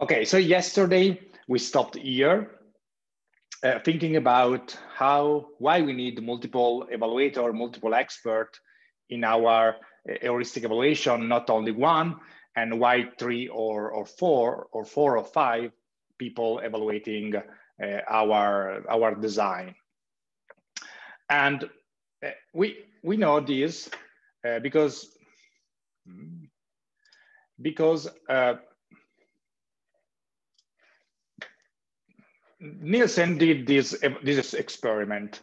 Okay, so yesterday we stopped here uh, thinking about how, why we need multiple evaluator, multiple expert in our uh, heuristic evaluation, not only one, and why three or, or four or four or five people evaluating uh, our, our design. And uh, we, we know this uh, because, because Nielsen did this, this experiment.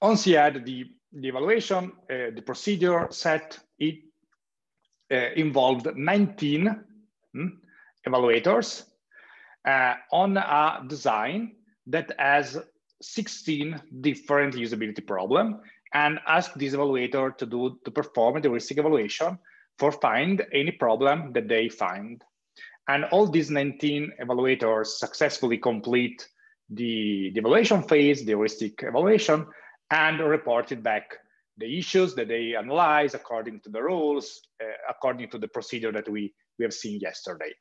Once he had the, the evaluation, uh, the procedure set, it uh, involved 19 hmm, evaluators uh, on a design that has 16 different usability problem and asked this evaluator to do to perform the risk evaluation for find any problem that they find. And all these 19 evaluators successfully complete the, the evaluation phase, the heuristic evaluation, and reported back the issues that they analyze according to the rules, uh, according to the procedure that we, we have seen yesterday.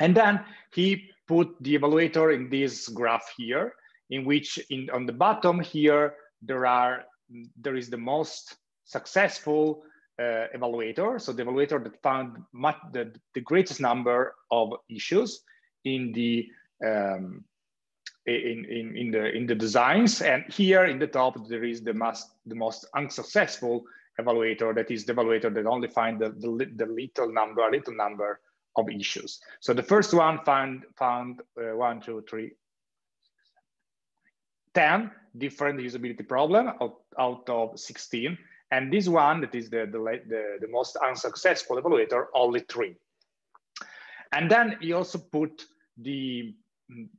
And then he put the evaluator in this graph here, in which in, on the bottom here, there are there is the most successful uh, evaluator. So the evaluator that found much, the, the greatest number of issues in the um, in, in, in the in the designs. And here in the top, there is the most the most unsuccessful evaluator that is the evaluator that only find the, the, the little number, a little number of issues. So the first one found found uh, one, two, three, 10 different usability problem out, out of 16. And this one, that is the, the, the, the most unsuccessful evaluator, only three. And then he also put the,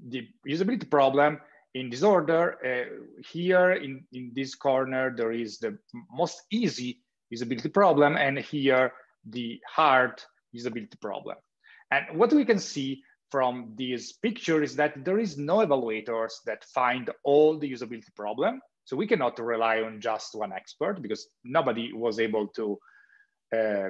the usability problem in this order. Uh, here in, in this corner, there is the most easy usability problem, and here the hard usability problem. And what we can see from this picture is that there is no evaluators that find all the usability problem. So we cannot rely on just one expert because nobody was able to, uh,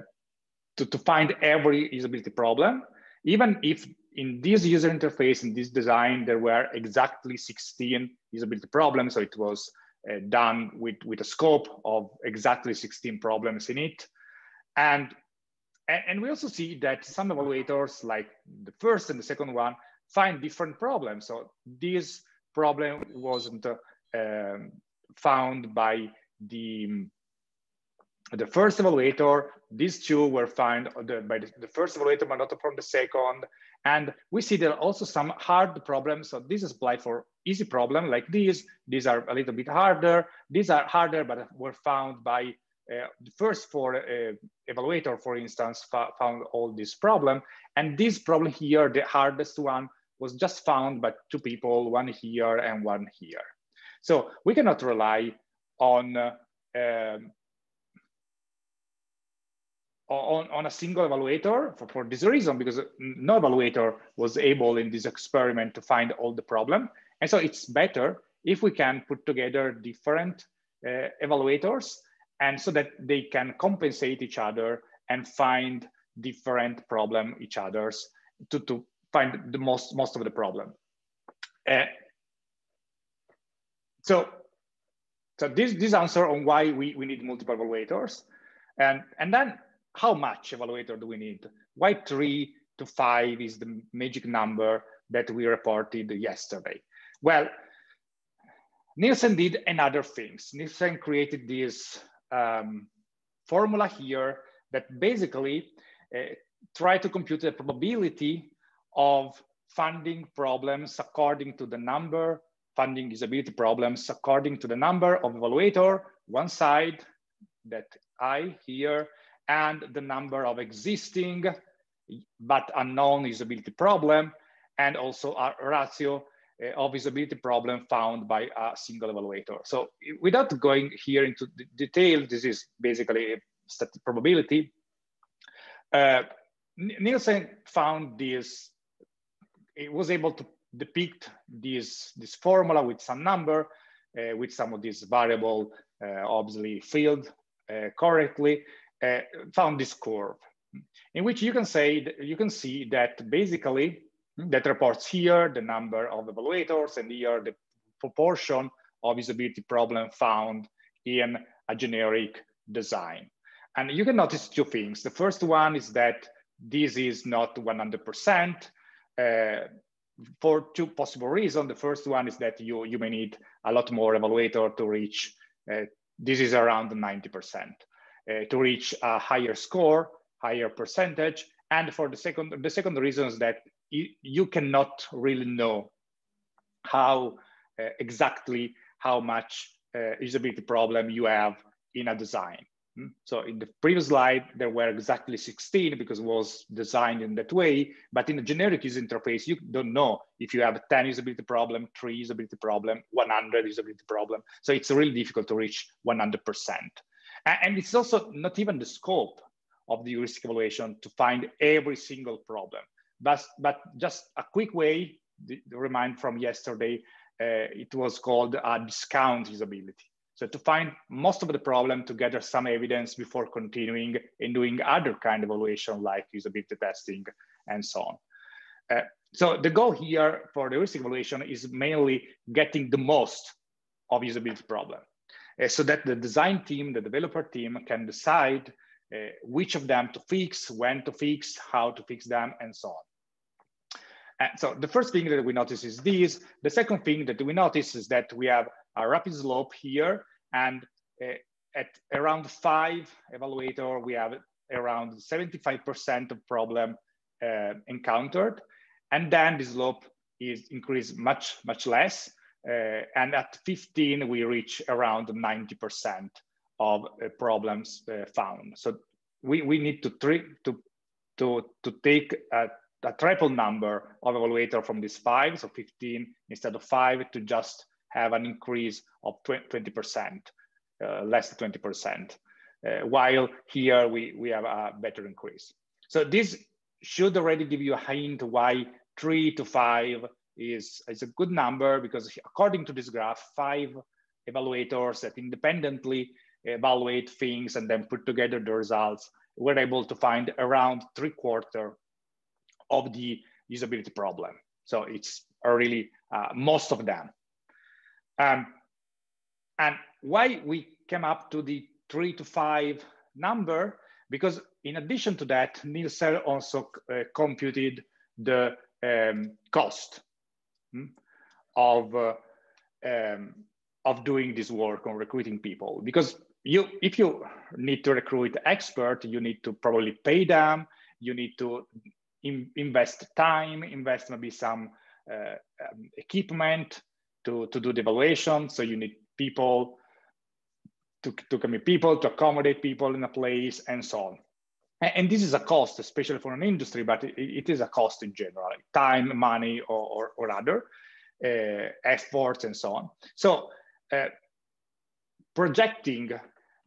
to, to find every usability problem. Even if in this user interface, in this design, there were exactly 16 usability problems. So it was uh, done with, with a scope of exactly 16 problems in it. And and, we also see that some evaluators, like the first and the second one, find different problems. So this problem wasn't uh, found by the the first evaluator. These two were found by the, the, first evaluator, but not from the second. And we see there are also some hard problems. So this is applied for easy problem like these. These are a little bit harder. These are harder, but were found by uh, the first four uh, evaluator, for instance, found all this problem. And this problem here, the hardest one, was just found by two people, one here and one here. So we cannot rely on uh, on, on a single evaluator for, for this reason, because no evaluator was able in this experiment to find all the problem. And so it's better if we can put together different uh, evaluators and so that they can compensate each other and find different problem each others to, to find the most most of the problem uh, so so this this answer on why we, we need multiple evaluators. And and then how much evaluator do we need? Why three to five is the magic number that we reported yesterday? Well Nielsen did another things. Nielsen created this um, formula here that basically uh, try to compute the probability of funding problems according to the number, funding usability problems according to the number of evaluator, one side, that I here, and the number of existing but unknown usability problem, and also a ratio uh, of usability problem found by a single evaluator. So without going here into detail, this is basically a probability. Uh, Nielsen found this, it was able to depict this, this formula with some number, uh, with some of these variable uh, obviously filled uh, correctly, uh, found this curve. in which you can say you can see that basically that reports here the number of evaluators and here the proportion of usability problem found in a generic design. And you can notice two things. The first one is that this is not 100% uh, for two possible reasons. The first one is that you, you may need a lot more evaluator to reach, uh, this is around 90%, uh, to reach a higher score, higher percentage. And for the second, the second reason is that you, you cannot really know how uh, exactly how much uh, usability problem you have in a design. Hmm? So in the previous slide, there were exactly 16 because it was designed in that way. But in a generic user interface, you don't know if you have 10 usability problem, three usability problem, 100 usability problem. So it's really difficult to reach 100%. And it's also not even the scope of the heuristic evaluation to find every single problem. But, but just a quick way, the, the remind from yesterday, uh, it was called a discount usability. So to find most of the problem to gather some evidence before continuing and doing other kind of evaluation like usability testing and so on. Uh, so the goal here for the heuristic evaluation is mainly getting the most of usability problem uh, so that the design team, the developer team can decide uh, which of them to fix, when to fix, how to fix them, and so on. And so the first thing that we notice is this. The second thing that we notice is that we have a rapid slope here and uh, at around five evaluator, we have around 75% of problem uh, encountered. And then the slope is increased much, much less. Uh, and at 15, we reach around 90% of uh, problems uh, found. So we, we need to, to, to, to take a a triple number of evaluator from these five, so 15 instead of five, to just have an increase of 20%, uh, less than 20%, uh, while here we, we have a better increase. So this should already give you a hint why three to five is, is a good number because according to this graph, five evaluators that independently evaluate things and then put together the results, were able to find around three quarter of the usability problem. So it's really uh, most of them. Um, and why we came up to the three to five number, because in addition to that, Nielsen also uh, computed the um, cost hmm, of, uh, um, of doing this work on recruiting people. Because you, if you need to recruit expert, you need to probably pay them, you need to in, invest time, invest maybe some uh, um, equipment to, to do the evaluation. So you need people to, to commit people, to accommodate people in a place and so on. And, and this is a cost, especially for an industry, but it, it is a cost in general, like time, money, or, or, or other uh, efforts and so on. So uh, projecting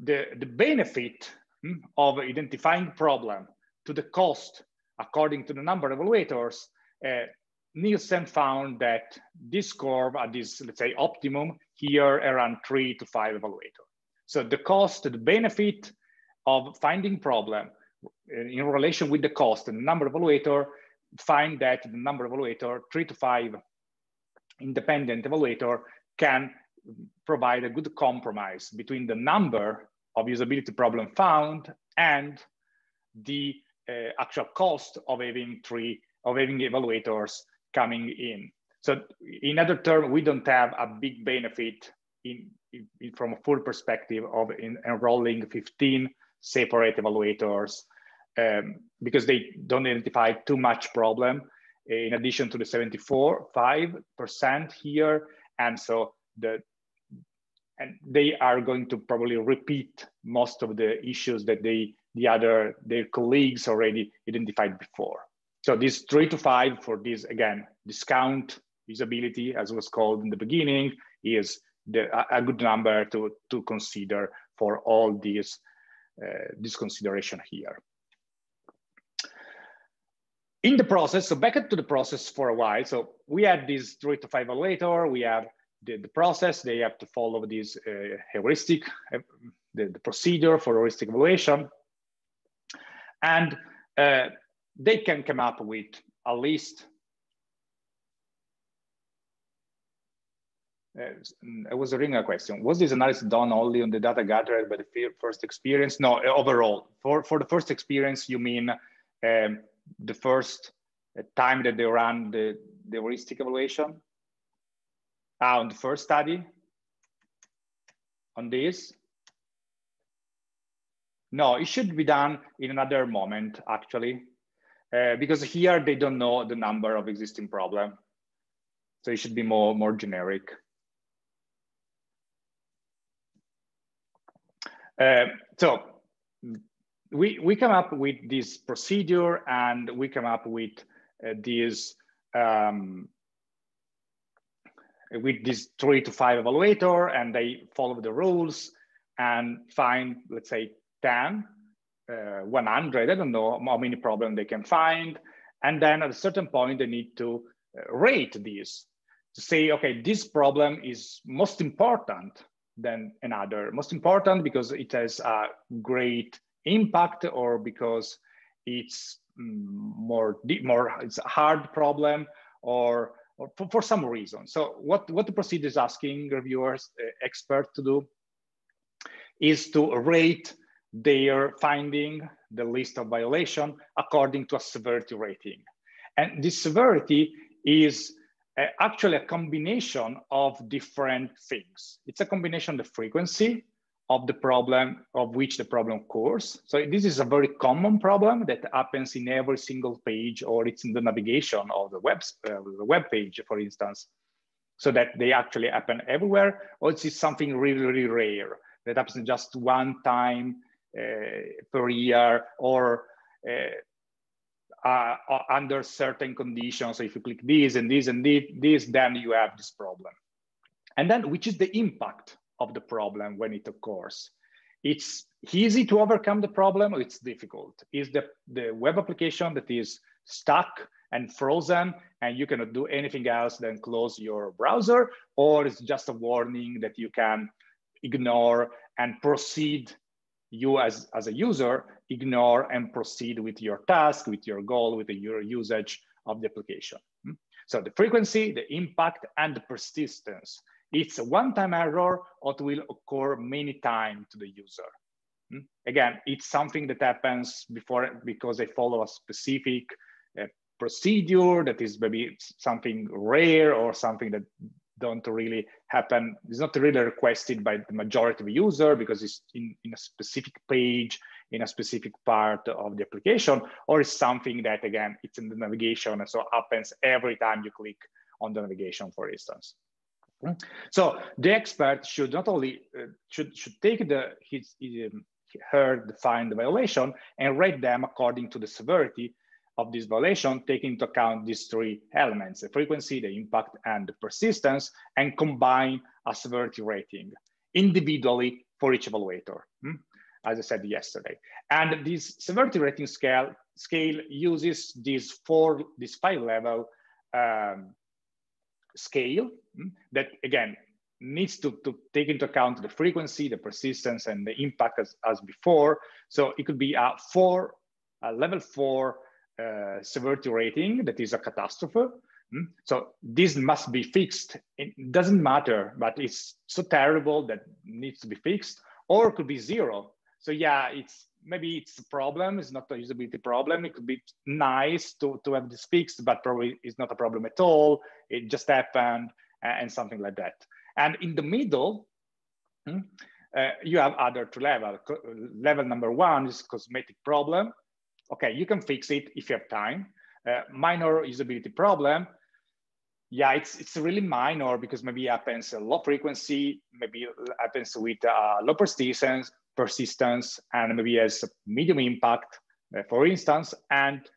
the, the benefit hmm, of identifying problem to the cost according to the number of evaluators, uh, Nielsen found that this curve at this, let's say, optimum here around three to five evaluator. So the cost, the benefit of finding problem in relation with the cost and number evaluator, find that the number evaluator, three to five independent evaluator can provide a good compromise between the number of usability problem found and the uh, actual cost of having three of having evaluators coming in. So in other terms, we don't have a big benefit in, in from a full perspective of in enrolling 15 separate evaluators um, because they don't identify too much problem in addition to the 74, 5% here. And so the and they are going to probably repeat most of the issues that they the other their colleagues already identified before. So this three to five for this again discount usability as was called in the beginning is the, a good number to to consider for all these uh, this consideration here. In the process, so back to the process for a while. So we had this three to five evaluator, we have the, the process, they have to follow this uh, heuristic, uh, the, the procedure for heuristic evaluation. And uh, they can come up with a list. Uh, it was a ringer question. Was this analysis done only on the data gathered by the first experience? No, overall. For, for the first experience, you mean um, the first time that they ran the, the heuristic evaluation? Ah, on the first study? On this? No, it should be done in another moment, actually, uh, because here they don't know the number of existing problem. So it should be more, more generic. Uh, so we, we come up with this procedure and we come up with uh, um, with this three to five evaluator and they follow the rules and find, let's say, 10, uh, 100, I don't know how many problems they can find. And then at a certain point, they need to uh, rate these to say, okay, this problem is most important than another. Most important because it has a great impact or because it's mm, more, more it's a hard problem or, or for, for some reason. So what, what the procedure is asking reviewers, uh, expert to do is to rate their finding the list of violation according to a severity rating. And this severity is uh, actually a combination of different things. It's a combination of the frequency of the problem of which the problem occurs. So this is a very common problem that happens in every single page or it's in the navigation of the web, uh, the web page, for instance, so that they actually happen everywhere, or it's something really, really rare that happens just one time per year or uh, uh, under certain conditions. So if you click this and this and this, then you have this problem. And then which is the impact of the problem when it occurs? It's easy to overcome the problem or it's difficult? Is the, the web application that is stuck and frozen and you cannot do anything else than close your browser or it's just a warning that you can ignore and proceed you as, as a user ignore and proceed with your task, with your goal, with your usage of the application. Hmm? So the frequency, the impact, and the persistence. It's a one-time error or it will occur many times to the user. Hmm? Again, it's something that happens before because they follow a specific uh, procedure that is maybe something rare or something that don't really happen. It's not really requested by the majority of the user because it's in, in a specific page, in a specific part of the application, or it's something that, again, it's in the navigation and so happens every time you click on the navigation, for instance. So the expert should not only uh, should should take the his, his um, her define the violation and rate them according to the severity of this violation, take into account these three elements, the frequency, the impact, and the persistence, and combine a severity rating individually for each evaluator, hmm? as I said yesterday. And this severity rating scale, scale uses this four, this five level um, scale hmm? that again, needs to, to take into account the frequency, the persistence, and the impact as, as before. So it could be a four, a level four uh, severity rating that is a catastrophe. Hmm? So this must be fixed. It doesn't matter, but it's so terrible that needs to be fixed, or it could be zero. So yeah, it's maybe it's a problem. It's not a usability problem. It could be nice to, to have this fixed, but probably it's not a problem at all. It just happened and something like that. And in the middle, hmm, uh, you have other two level. Level number one is cosmetic problem okay, you can fix it if you have time. Uh, minor usability problem, yeah, it's it's really minor because maybe it happens a low frequency, maybe it happens with uh, low persistence, persistence, and maybe has medium impact, uh, for instance, and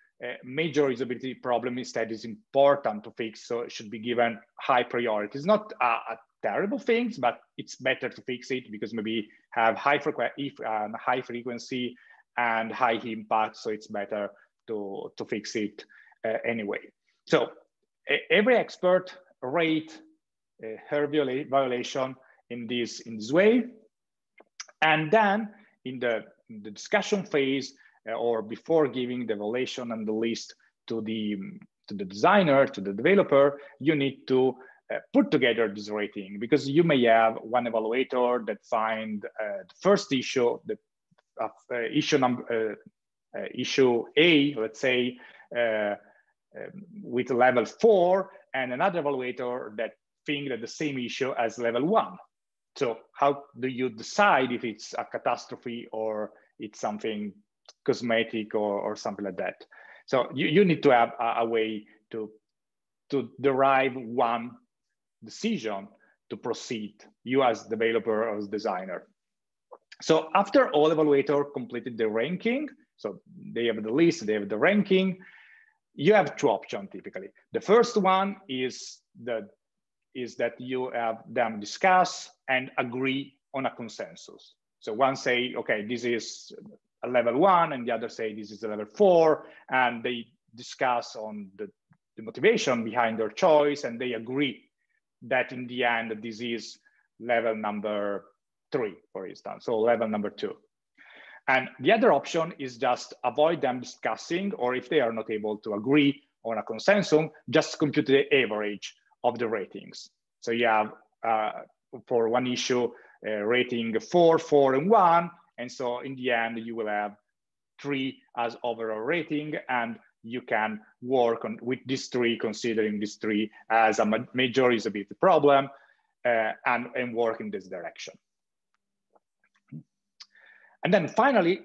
major usability problem instead is important to fix, so it should be given high priority. It's not a, a terrible things, but it's better to fix it because maybe have high frequency, um, high frequency and high impact, so it's better to, to fix it uh, anyway. So every expert rate uh, her viola violation in this, in this way. And then in the, in the discussion phase, uh, or before giving the evaluation and the list to the to the designer, to the developer, you need to uh, put together this rating because you may have one evaluator that find uh, the first issue, the uh, issue number, uh, uh, issue A, let's say, um, with level four, and another evaluator that think that the same issue as level one. So how do you decide if it's a catastrophe or it's something cosmetic or, or something like that? So you, you need to have a, a way to, to derive one decision to proceed, you as developer or as designer. So after all evaluator completed the ranking, so they have the list, they have the ranking, you have two options typically. The first one is the is that you have them discuss and agree on a consensus. So one say, okay, this is a level one, and the other say this is a level four, and they discuss on the, the motivation behind their choice, and they agree that in the end, this is level number three, for instance, so level number two. And the other option is just avoid them discussing, or if they are not able to agree on a consensus, just compute the average of the ratings. So you have uh, for one issue, uh, rating four, four, and one. And so in the end, you will have three as overall rating and you can work on with these three, considering these three as a major usability problem uh, and, and work in this direction. And then finally,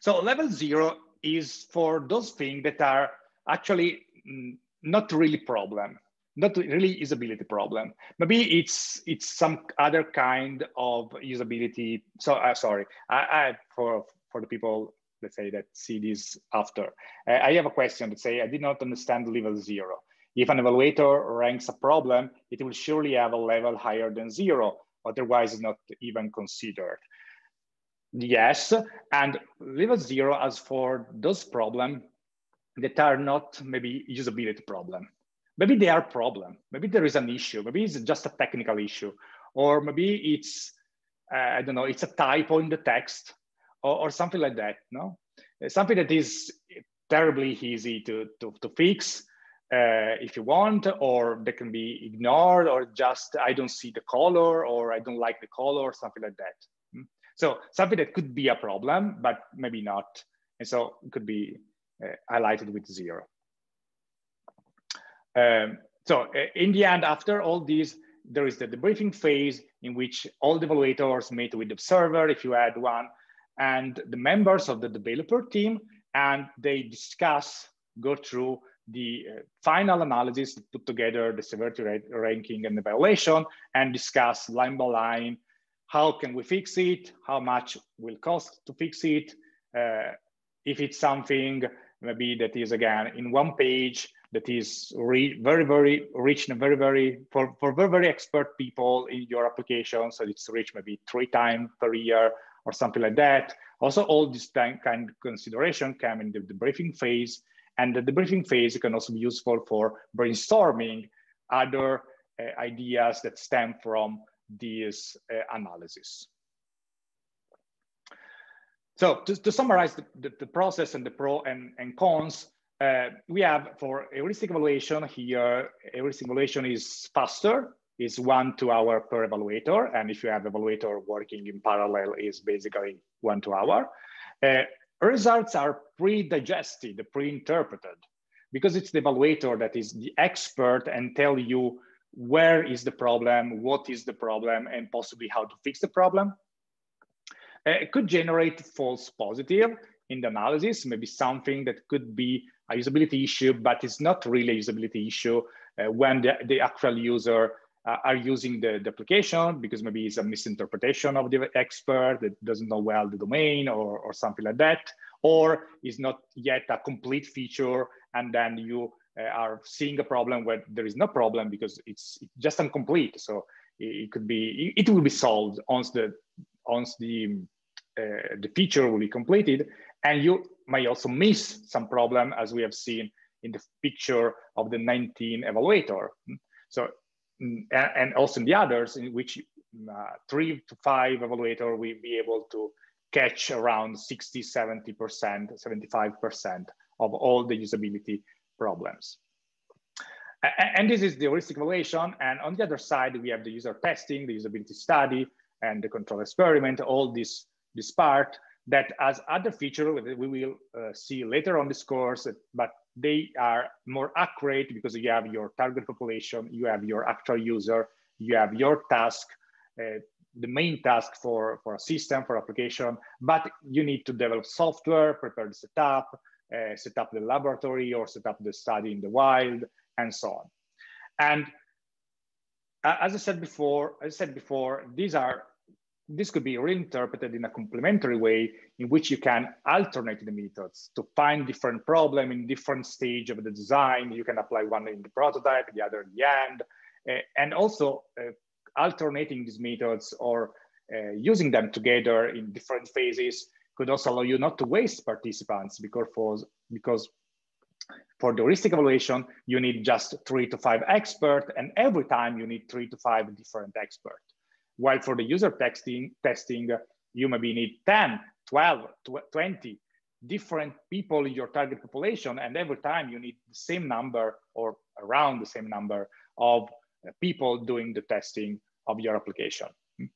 so level zero is for those things that are actually mm, not really problem, not really usability problem. Maybe it's it's some other kind of usability. So uh, sorry, I, I for for the people let's say that see this after. Uh, I have a question that say I did not understand level zero. If an evaluator ranks a problem, it will surely have a level higher than zero, otherwise it's not even considered. Yes, and level zero as for those problems that are not maybe usability problem. Maybe they are problem. Maybe there is an issue. Maybe it's just a technical issue, or maybe it's uh, I don't know. It's a typo in the text, or, or something like that. No, something that is terribly easy to to, to fix uh, if you want, or they can be ignored, or just I don't see the color, or I don't like the color, or something like that. So something that could be a problem, but maybe not. And so it could be uh, highlighted with zero. Um, so uh, in the end, after all these, there is the debriefing phase in which all the evaluators meet with the observer, if you add one, and the members of the developer team, and they discuss, go through the uh, final analysis, to put together the severity ranking and evaluation, and discuss line by line how can we fix it? How much will cost to fix it? Uh, if it's something maybe that is again in one page that is very, very rich and very, very, for, for very, very expert people in your application. So it's rich maybe three times per year or something like that. Also, all this kind of consideration come in the, the briefing phase. And the, the briefing phase can also be useful for brainstorming other uh, ideas that stem from this uh, analysis. So to, to summarize the, the, the, process and the pro and, and cons, uh, we have for heuristic evaluation here, heuristic evaluation is faster, is one two hour per evaluator. And if you have evaluator working in parallel is basically one two hour. Uh, results are pre-digested, pre-interpreted, because it's the evaluator that is the expert and tell you where is the problem, what is the problem, and possibly how to fix the problem. Uh, it could generate false positive in the analysis, maybe something that could be a usability issue, but it's not really a usability issue uh, when the, the actual user uh, are using the, the, application because maybe it's a misinterpretation of the expert that doesn't know well the domain or, or something like that, or is not yet a complete feature and then you uh, are seeing a problem where there is no problem because it's just incomplete. So it, could be, it will be solved once the, once the, uh, the feature will be completed. And you might also miss some problem as we have seen in the picture of the 19 evaluator. So, and also in the others in which uh, three to five evaluator, will be able to catch around 60, 70%, 75% of all the usability problems. And this is the heuristic evaluation. And on the other side, we have the user testing, the usability study, and the control experiment, all this, this part that has other feature we will uh, see later on this course, but they are more accurate because you have your target population, you have your actual user, you have your task, uh, the main task for, for a system, for application, but you need to develop software, prepare the setup, uh, set up the laboratory or set up the study in the wild, and so on. And as I said before, as I said before, these are this could be reinterpreted in a complementary way in which you can alternate the methods to find different problem in different stage of the design. You can apply one in the prototype, the other in the end, uh, and also uh, alternating these methods or uh, using them together in different phases could also allow you not to waste participants because for, because for the heuristic evaluation, you need just three to five experts, and every time you need three to five different experts. While for the user testing, testing you maybe need 10, 12, 20 different people in your target population, and every time you need the same number or around the same number of uh, people doing the testing of your application. Hmm.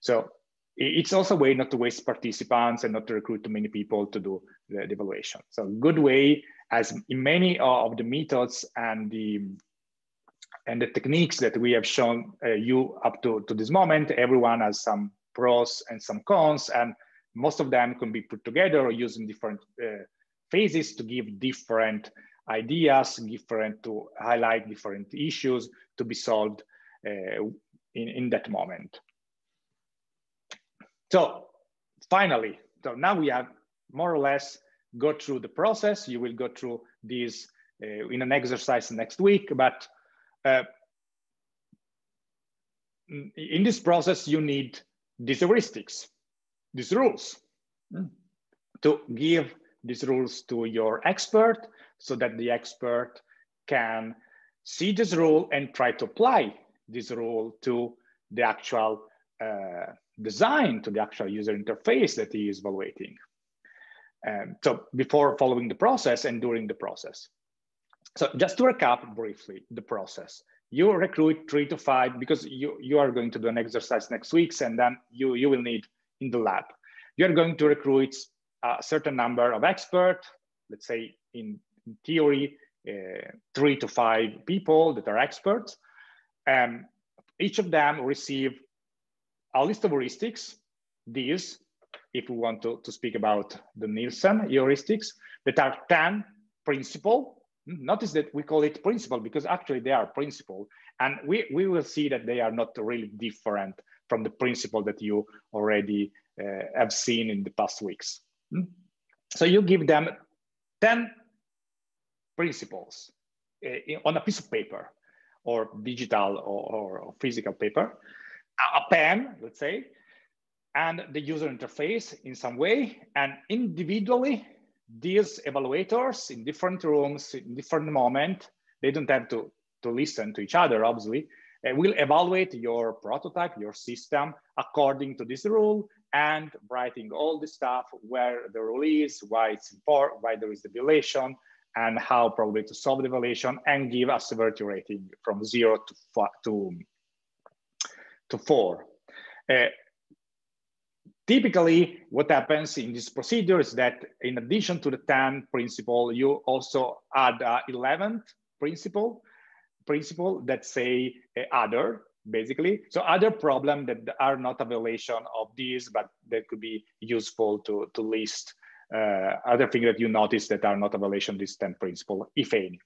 So it's also a way not to waste participants and not to recruit too many people to do the evaluation. So good way, as in many of the methods and the and the techniques that we have shown uh, you up to, to this moment, everyone has some pros and some cons, and most of them can be put together or used different uh, phases to give different ideas, different to highlight different issues to be solved uh, in, in that moment. So finally, so now we have more or less go through the process. You will go through this uh, in an exercise next week, but uh, in this process, you need these heuristics, these rules, mm. to give these rules to your expert so that the expert can see this rule and try to apply this rule to the actual uh, design, to the actual user interface that he is evaluating. Um, so before following the process and during the process. So just to recap briefly the process, you recruit three to five because you, you are going to do an exercise next week and then you, you will need in the lab. You're going to recruit a certain number of experts, let's say in, in theory, uh, three to five people that are experts. Um, each of them receive a list of heuristics, these, if we want to, to speak about the Nielsen heuristics, that are 10 principle Notice that we call it principle because actually they are principle. And we, we will see that they are not really different from the principle that you already uh, have seen in the past weeks. Hmm? So you give them 10 principles uh, on a piece of paper or digital or, or physical paper, a pen, let's say, and the user interface in some way, and individually these evaluators in different rooms, in different moment, they don't have to, to listen to each other, obviously, uh, will evaluate your prototype, your system, according to this rule and writing all the stuff where the rule is, why it's important, why there is the violation, and how probably to solve the violation and give a severity rating from zero to, to, to four. Uh, Typically, what happens in this procedure is that in addition to the 10 principle, you also add a 11th principle, principle that say uh, other, basically. So other problem that are not a violation of these, but that could be useful to, to list uh, other things that you notice that are not a violation of this 10 principle, if any.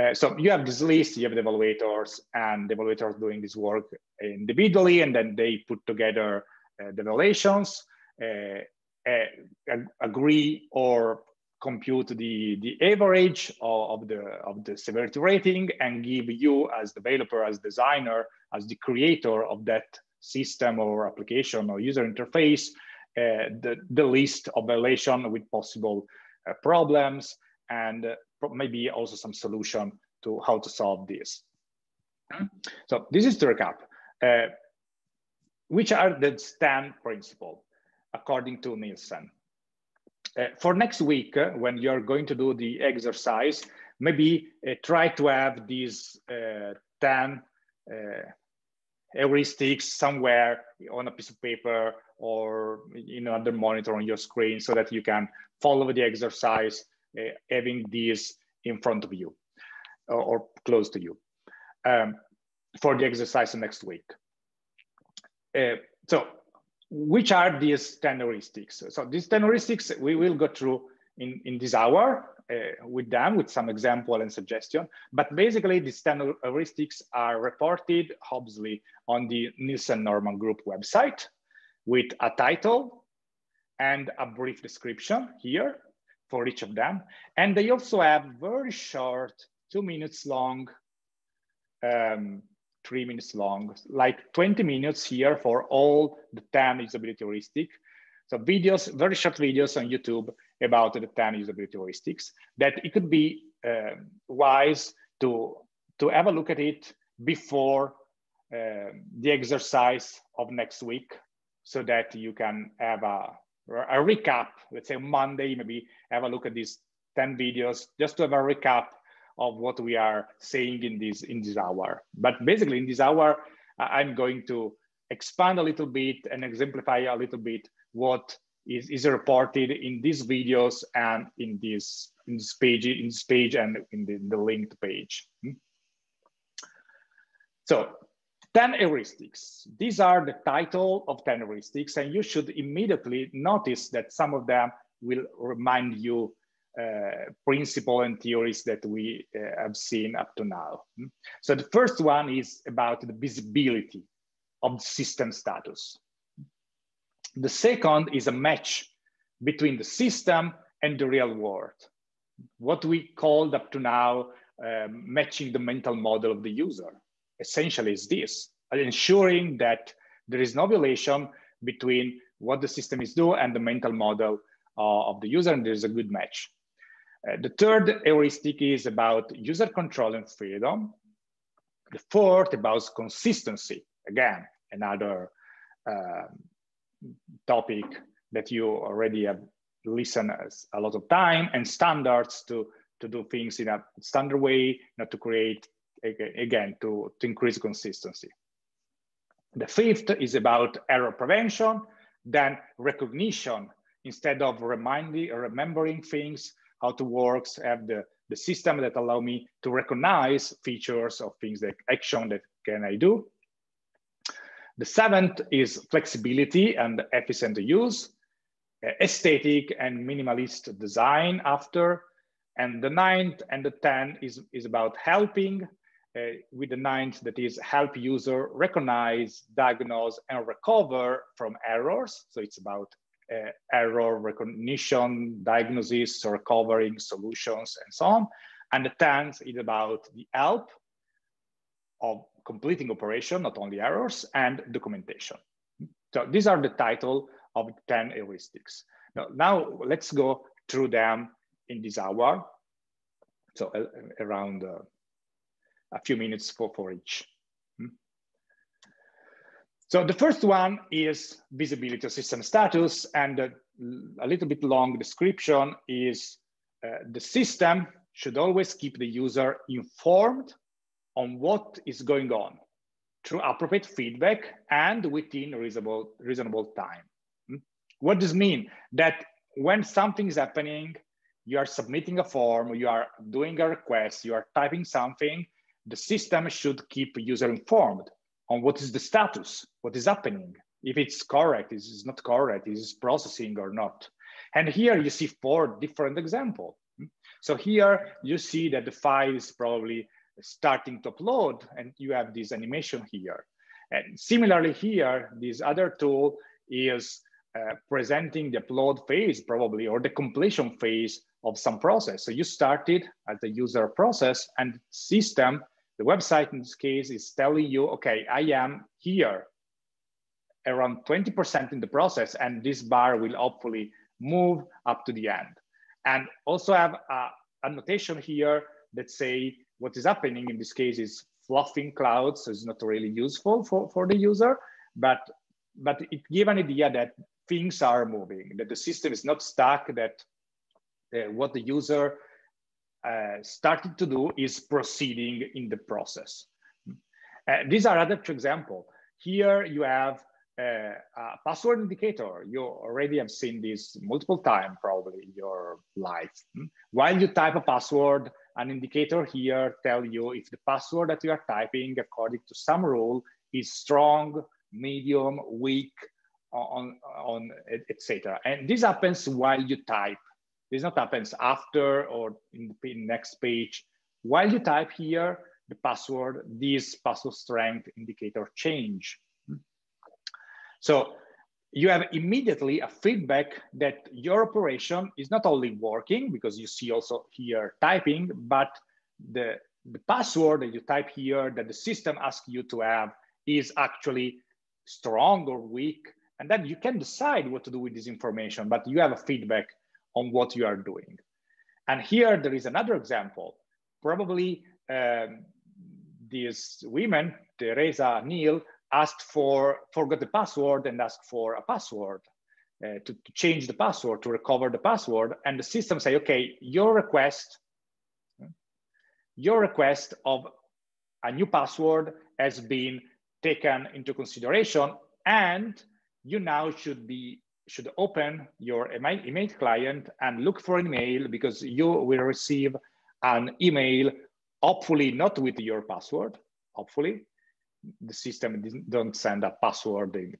Uh, so you have this list, you have the evaluators, and the evaluators doing this work individually, and then they put together the violations, uh, uh, agree or compute the, the average of, of, the, of the severity rating and give you as developer, as designer, as the creator of that system or application or user interface, uh, the, the list of violation with possible uh, problems and uh, maybe also some solution to how to solve this. So this is to recap which are the 10 principles according to Nielsen. Uh, for next week, uh, when you're going to do the exercise, maybe uh, try to have these uh, 10 uh, heuristics somewhere on a piece of paper or in another monitor on your screen so that you can follow the exercise uh, having these in front of you or, or close to you um, for the exercise next week. Uh, so which are these 10 heuristics? So these 10 heuristics we will go through in, in this hour uh, with them with some example and suggestion. But basically these 10 heuristics are reported obviously on the Nielsen Norman Group website with a title and a brief description here for each of them. And they also have very short, two minutes long um, three minutes long, like 20 minutes here for all the 10 usability heuristics. So videos, very short videos on YouTube about the 10 usability heuristics that it could be uh, wise to, to have a look at it before uh, the exercise of next week so that you can have a, a recap, let's say Monday, maybe have a look at these 10 videos just to have a recap of what we are saying in this in this hour. But basically in this hour, I'm going to expand a little bit and exemplify a little bit what is, is reported in these videos and in this in this page in this page and in the, the linked page. Hmm? So 10 heuristics. These are the title of 10 heuristics, and you should immediately notice that some of them will remind you uh, principle and theories that we uh, have seen up to now. Hmm? So the first one is about the visibility of system status. The second is a match between the system and the real world. What we called up to now um, matching the mental model of the user. Essentially is this, ensuring that there is no violation between what the system is doing and the mental model uh, of the user and there's a good match. Uh, the third heuristic is about user control and freedom. The fourth about consistency. Again, another uh, topic that you already have listened a lot of time and standards to, to do things in a standard way, not to create, again, to, to increase consistency. The fifth is about error prevention, then recognition. Instead of reminding, remembering things, how to works, have the, the system that allow me to recognize features of things that action that can I do. The seventh is flexibility and efficient use, aesthetic and minimalist design after. And the ninth and the 10 is, is about helping uh, with the ninth that is help user recognize, diagnose, and recover from errors. So it's about uh, error recognition, diagnosis, recovering solutions, and so on. And the 10th is about the help of completing operation, not only errors, and documentation. So these are the title of 10 heuristics. Now, now let's go through them in this hour. So uh, around uh, a few minutes for, for each. So the first one is visibility of system status and a, a little bit long description is uh, the system should always keep the user informed on what is going on through appropriate feedback and within reasonable, reasonable time. Hmm? What does mean? That when something is happening, you are submitting a form, you are doing a request, you are typing something, the system should keep user informed on what is the status, what is happening, if it's correct, is it not correct, is processing or not. And here you see four different examples. So here you see that the file is probably starting to upload and you have this animation here. And similarly here, this other tool is uh, presenting the upload phase probably or the completion phase of some process. So you started as a user process and system the website in this case is telling you, okay, I am here around 20% in the process and this bar will hopefully move up to the end. And also have a annotation here that say what is happening in this case is fluffing clouds, so it's not really useful for, for the user, but but it gives an idea that things are moving, that the system is not stuck, that uh, what the user uh, started to do is proceeding in the process. Uh, these are other two examples. Here you have uh, a password indicator. You already have seen this multiple times probably in your life. Hmm? While you type a password, an indicator here tell you if the password that you are typing according to some rule is strong, medium, weak, on, on etc. And this happens while you type. This not happens after or in the next page. While you type here, the password, this password strength indicator change. So you have immediately a feedback that your operation is not only working because you see also here typing, but the, the password that you type here that the system asks you to have is actually strong or weak. And then you can decide what to do with this information, but you have a feedback on what you are doing. And here there is another example. Probably um, these women, Theresa Neil, asked for, forgot the password and asked for a password uh, to, to, change the password, to recover the password. And the system say, okay, your request, your request of a new password has been taken into consideration and you now should be should open your email client and look for an email because you will receive an email hopefully not with your password hopefully the system don't send a password, a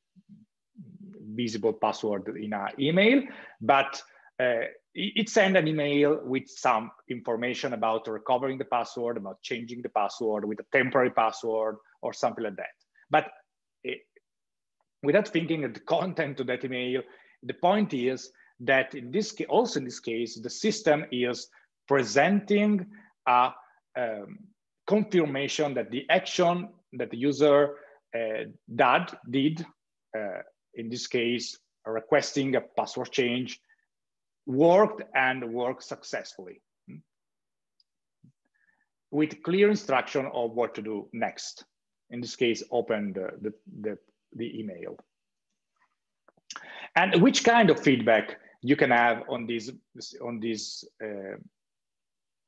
visible password in an email, but uh, it send an email with some information about recovering the password, about changing the password with a temporary password or something like that. But without thinking of the content of that email, the point is that in this case, also in this case, the system is presenting a um, confirmation that the action that the user uh, did, did uh, in this case, requesting a password change, worked and worked successfully with clear instruction of what to do next. In this case, open the, the, the, the email. And which kind of feedback you can have on this, on this uh,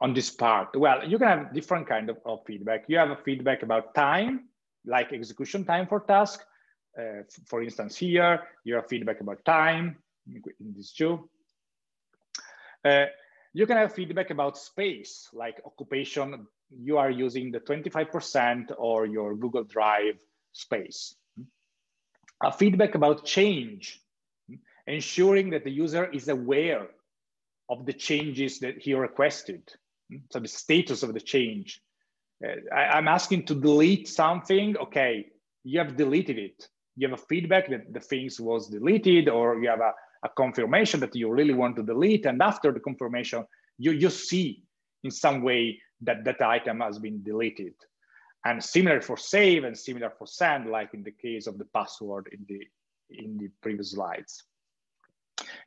on this part? Well, you can have different kind of, of feedback. You have a feedback about time, like execution time for task. Uh, for instance, here, you have feedback about time in this two. Uh, you can have feedback about space, like occupation. You are using the 25% or your Google Drive space. A feedback about change, ensuring that the user is aware of the changes that he requested. So the status of the change. Uh, I, am asking to delete something. Okay, you have deleted it. You have a feedback that the things was deleted, or you have a, a confirmation that you really want to delete. And after the confirmation, you, you see in some way that that item has been deleted. And similar for save and similar for send, like in the case of the password in the, in the previous slides.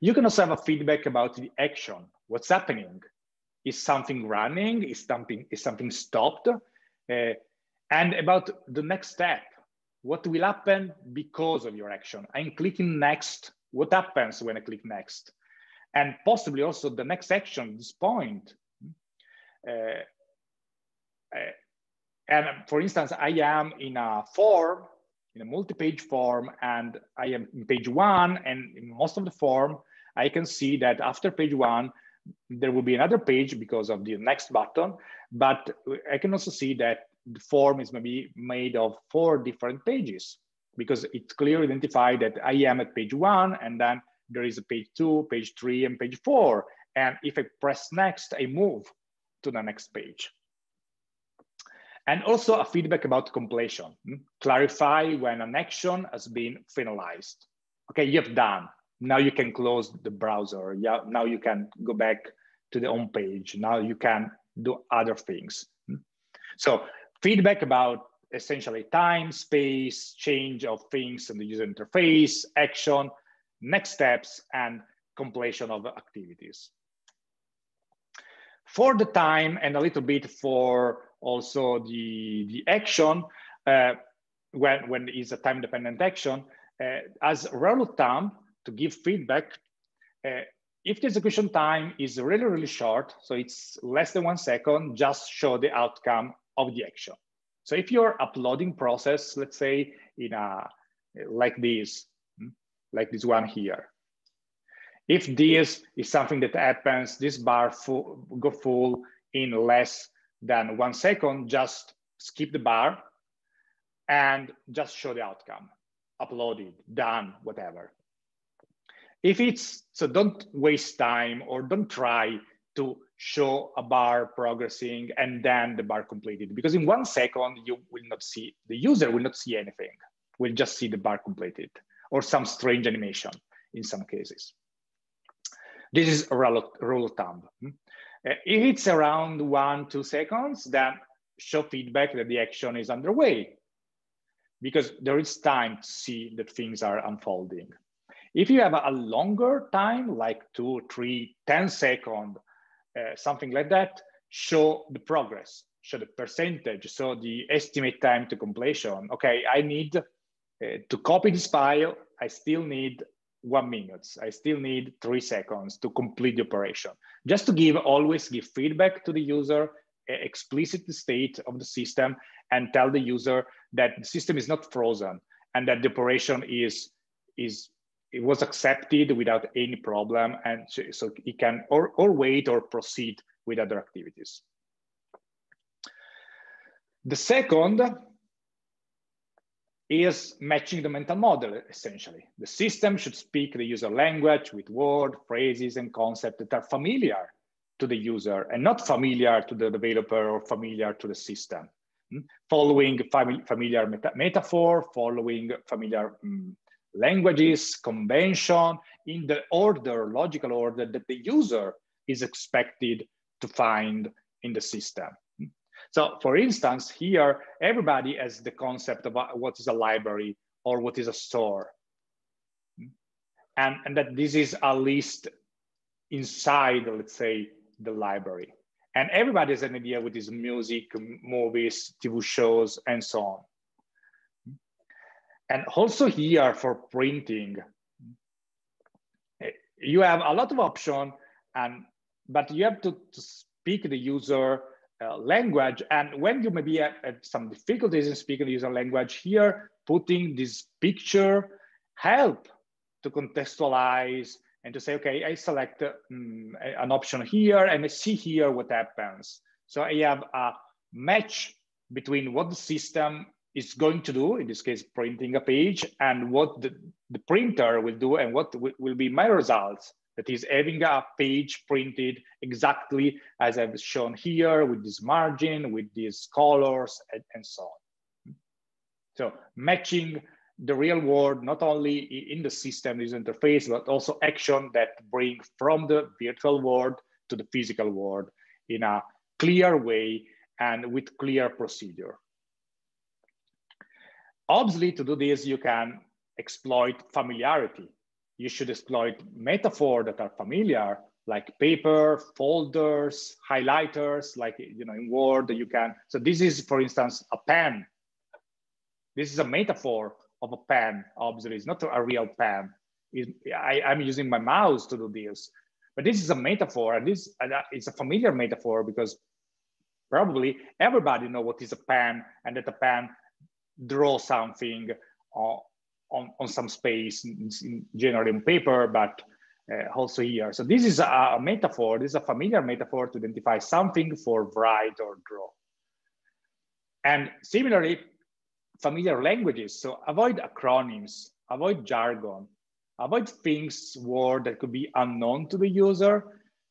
You can also have a feedback about the action, what's happening is something running? Is something is something stopped? Uh, and about the next step, what will happen because of your action? I'm clicking next. What happens when I click next? And possibly also the next action, this point. Uh, uh, and for instance, I am in a form, in a multi-page form, and I am in page one, and in most of the form, I can see that after page one, there will be another page because of the next button, but I can also see that the form is maybe made of four different pages because it's clearly identified that I am at page one and then there is a page two, page three, and page four. And if I press next, I move to the next page. And also a feedback about completion. Hmm? Clarify when an action has been finalized. Okay, you've done. Now you can close the browser. Yeah, now you can go back to the home page. Now you can do other things. Hmm? So feedback about essentially time, space, change of things in the user interface, action, next steps, and completion of activities. For the time and a little bit for also the, the action, uh, when, when is a time-dependent action, uh, as of thumb to give feedback, uh, if the execution time is really, really short, so it's less than one second, just show the outcome of the action. So if you're uploading process, let's say in a, like this, hmm, like this one here, if this is something that happens, this bar full, go full in less than one second, just skip the bar and just show the outcome, uploaded, done, whatever. If it's, so don't waste time or don't try to show a bar progressing and then the bar completed because in one second you will not see, the user will not see anything. We'll just see the bar completed or some strange animation in some cases. This is a rule of thumb. Hmm? Uh, if it's around one, two seconds, then show feedback that the action is underway because there is time to see that things are unfolding. If you have a longer time, like two, three, 10 second, uh, something like that, show the progress, show the percentage, so the estimate time to completion. Okay, I need uh, to copy this file, I still need one minute. I still need three seconds to complete the operation. Just to give, always give feedback to the user, explicit the state of the system and tell the user that the system is not frozen and that the operation is, is it was accepted without any problem and so, so it can or, or wait or proceed with other activities. The second is matching the mental model, essentially. The system should speak the user language with words, phrases, and concepts that are familiar to the user and not familiar to the developer or familiar to the system. Hmm? Following fami familiar meta metaphor, following familiar um, languages, convention, in the order, logical order that the user is expected to find in the system. So for instance, here, everybody has the concept of uh, what is a library or what is a store. And, and that this is a list inside, let's say, the library. And everybody has an idea what is music, movies, TV shows, and so on. And also here for printing, eh, you have a lot of option, and but you have to, to speak the user uh, language. And when you maybe have, have, some difficulties in speaking the user language here, putting this picture help to contextualize and to say, okay, I select um, an option here and I see here what happens. So I have a match between what the system is going to do, in this case, printing a page, and what the, the printer will do and what will be my results that is having a page printed exactly as I've shown here with this margin, with these colors, and, and so on. So matching the real world, not only in the system, this interface, but also action that bring from the virtual world to the physical world in a clear way and with clear procedure. Obviously, to do this, you can exploit familiarity you should exploit metaphor that are familiar, like paper, folders, highlighters, like you know in Word you can. So this is, for instance, a pen. This is a metaphor of a pen. Obviously, it's not a real pen. I, I'm using my mouse to do this, but this is a metaphor, and this it's a familiar metaphor because probably everybody know what is a pen and that a pen draw something uh, on, on some space, in, in generally on paper, but uh, also here. So this is a, metaphor, this is a familiar metaphor to identify something for write or draw. And similarly, familiar languages. So avoid acronyms, avoid jargon, avoid things, word that could be unknown to the user,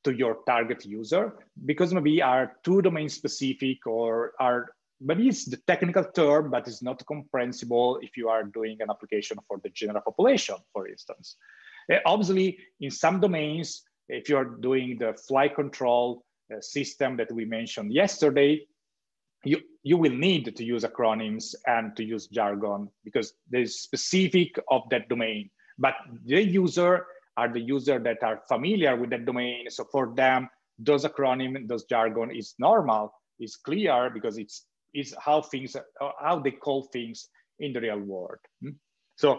to your target user, because maybe are too domain specific or are but it's the technical term, but it's not comprehensible if you are doing an application for the general population, for instance. Uh, obviously, in some domains, if you're doing the flight control uh, system that we mentioned yesterday, you, you will need to use acronyms and to use jargon because there's specific of that domain. But the user are the user that are familiar with that domain. So for them, those acronym, those jargon is normal, is clear because it's is how things, how they call things in the real world. Hmm? So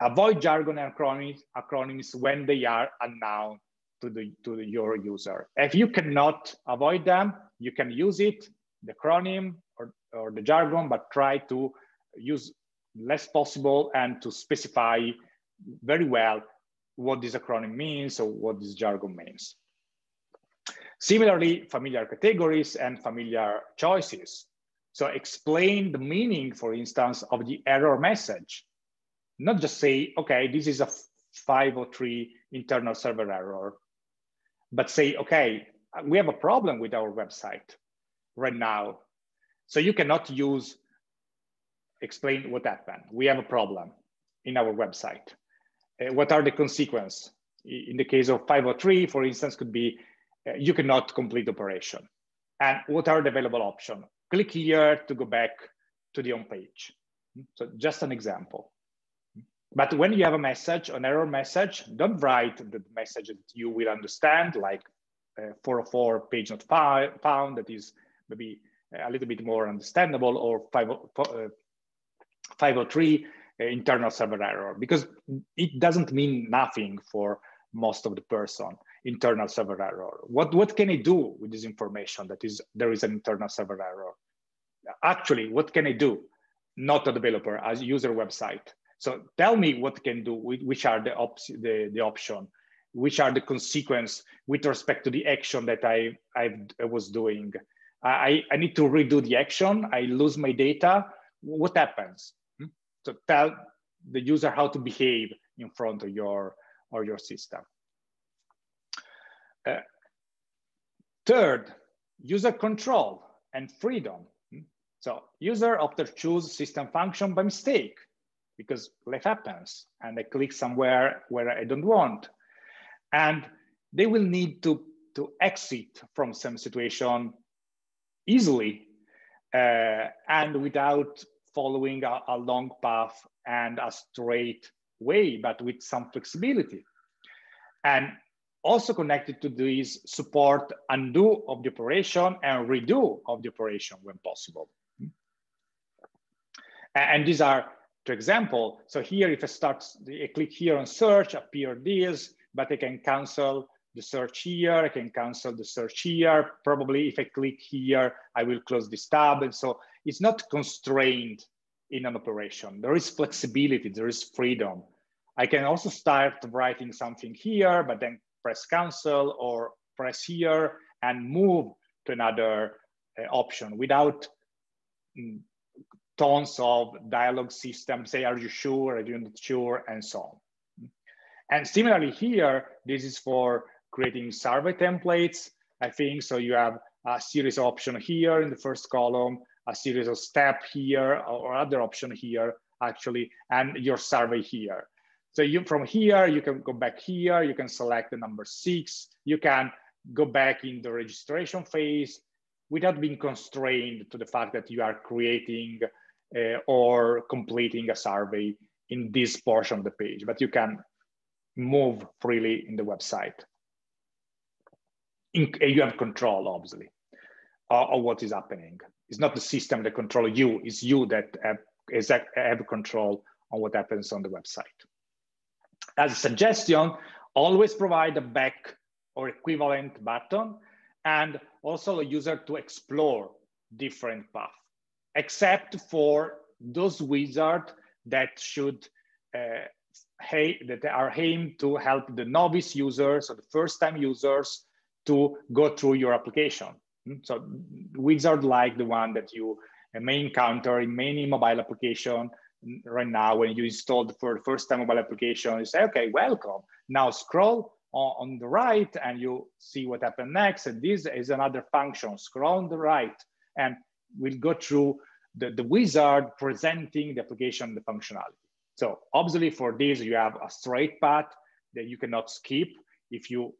avoid jargon and acronyms, acronyms when they are unknown to, the, to the, your user. If you cannot avoid them, you can use it, the acronym or, or the jargon, but try to use less possible and to specify very well what this acronym means or what this jargon means. Similarly, familiar categories and familiar choices. So explain the meaning, for instance, of the error message. Not just say, okay, this is a 503 internal server error, but say, okay, we have a problem with our website right now. So you cannot use, explain what happened. We have a problem in our website. Uh, what are the consequences? In the case of 503, for instance, could be uh, you cannot complete operation. And what are the available options? Click here to go back to the home page. So just an example. But when you have a message, an error message, don't write the message that you will understand, like uh, 404 page not found, that is maybe a little bit more understandable, or 503 uh, internal server error, because it doesn't mean nothing for most of the person internal server error. What, what can I do with this information that is there is an internal server error? Actually, what can I do? Not a developer, as user website. So tell me what can do, which are the, op the, the option, which are the consequence with respect to the action that I, I, I was doing. I, I need to redo the action, I lose my data, what happens? Hmm? So tell the user how to behave in front of your, or your system. Uh, third, user control and freedom. Hmm? So user often choose system function by mistake because life happens and I click somewhere where I don't want. And they will need to, to exit from some situation easily uh, and without following a, a long path and a straight way, but with some flexibility. And also connected to this support undo of the operation and redo of the operation when possible. And these are, for example, so here if I start, I click here on search, appear this, but I can cancel the search here, I can cancel the search here. Probably if I click here, I will close this tab. And so it's not constrained in an operation. There is flexibility, there is freedom. I can also start writing something here, but then press cancel or press here and move to another uh, option without mm, tons of dialogue system, say, are you sure, are you not sure, and so on. And similarly here, this is for creating survey templates, I think. So you have a series option here in the first column, a series of step here, or other option here, actually, and your survey here. So you from here, you can go back here, you can select the number six, you can go back in the registration phase without being constrained to the fact that you are creating uh, or completing a survey in this portion of the page, but you can move freely in the website. In, you have control, obviously, uh, of what is happening. It's not the system that controls you, it's you that have, have control on what happens on the website as a suggestion, always provide a back or equivalent button and also a user to explore different paths, except for those wizards that should uh, that are aimed to help the novice users or the first time users to go through your application. Hmm? So wizard like the one that you may encounter in many mobile application right now when you install for the first time mobile application, you say, okay, welcome. Now scroll on, on the right and you see what happened next. And this is another function, scroll on the right and we'll go through the, the wizard presenting the application, the functionality. So obviously for this, you have a straight path that you cannot skip if you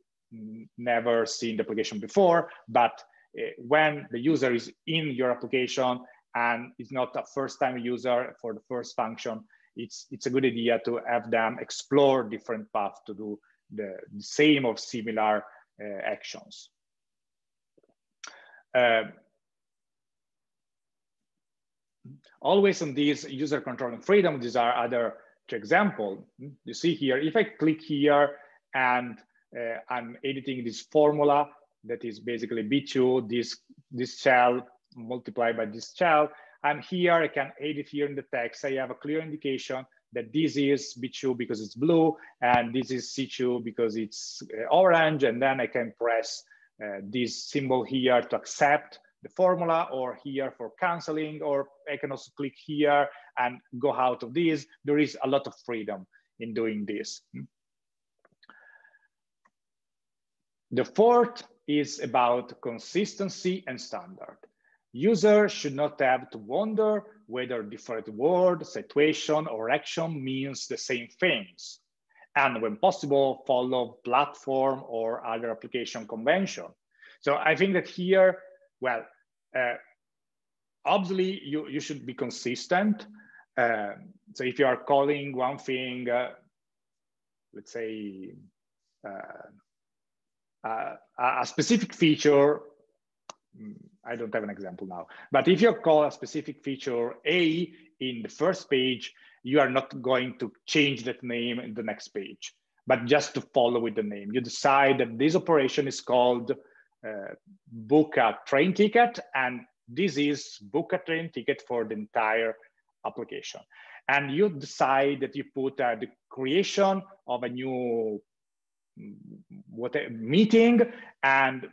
never seen the application before, but uh, when the user is in your application and is not a first time user for the first function, it's, it's a good idea to have them explore different paths to do the, the same or similar uh, actions. Uh, always on these user control and freedom, these are other example. You see here, if I click here and uh, I'm editing this formula that is basically B2, this, this shell multiplied by this shell, and here I can edit here in the text. I have a clear indication that this is B2 because it's blue, and this is C2 because it's uh, orange, and then I can press uh, this symbol here to accept the formula or here for canceling, or I can also click here and go out of this. There is a lot of freedom in doing this. The fourth is about consistency and standard. Users should not have to wonder whether different word, situation, or action means the same things. And when possible, follow platform or other application convention. So I think that here, well, uh, obviously you, you should be consistent. Uh, so if you are calling one thing, uh, let's say, uh, uh, a specific feature mm, I don't have an example now. But if you call a specific feature A in the first page, you are not going to change that name in the next page, but just to follow with the name. You decide that this operation is called uh, book a train ticket, and this is book a train ticket for the entire application. And you decide that you put uh, the creation of a new mm, what meeting and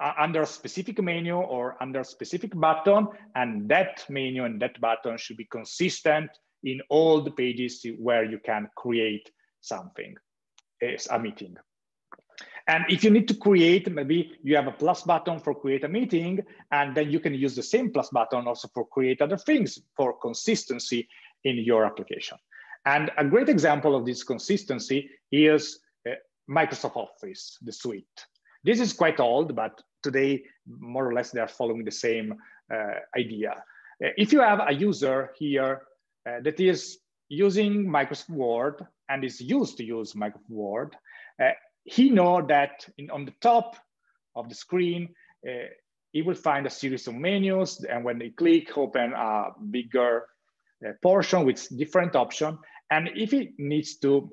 uh, under a specific menu or under a specific button, and that menu and that button should be consistent in all the pages where you can create something, a meeting. And if you need to create, maybe you have a plus button for create a meeting, and then you can use the same plus button also for create other things for consistency in your application. And a great example of this consistency is uh, Microsoft Office, the suite. This is quite old, but today, more or less, they are following the same uh, idea. Uh, if you have a user here uh, that is using Microsoft Word and is used to use Microsoft Word, he know that in, on the top of the screen, uh, he will find a series of menus, and when they click, open a bigger uh, portion with different option. And if he needs to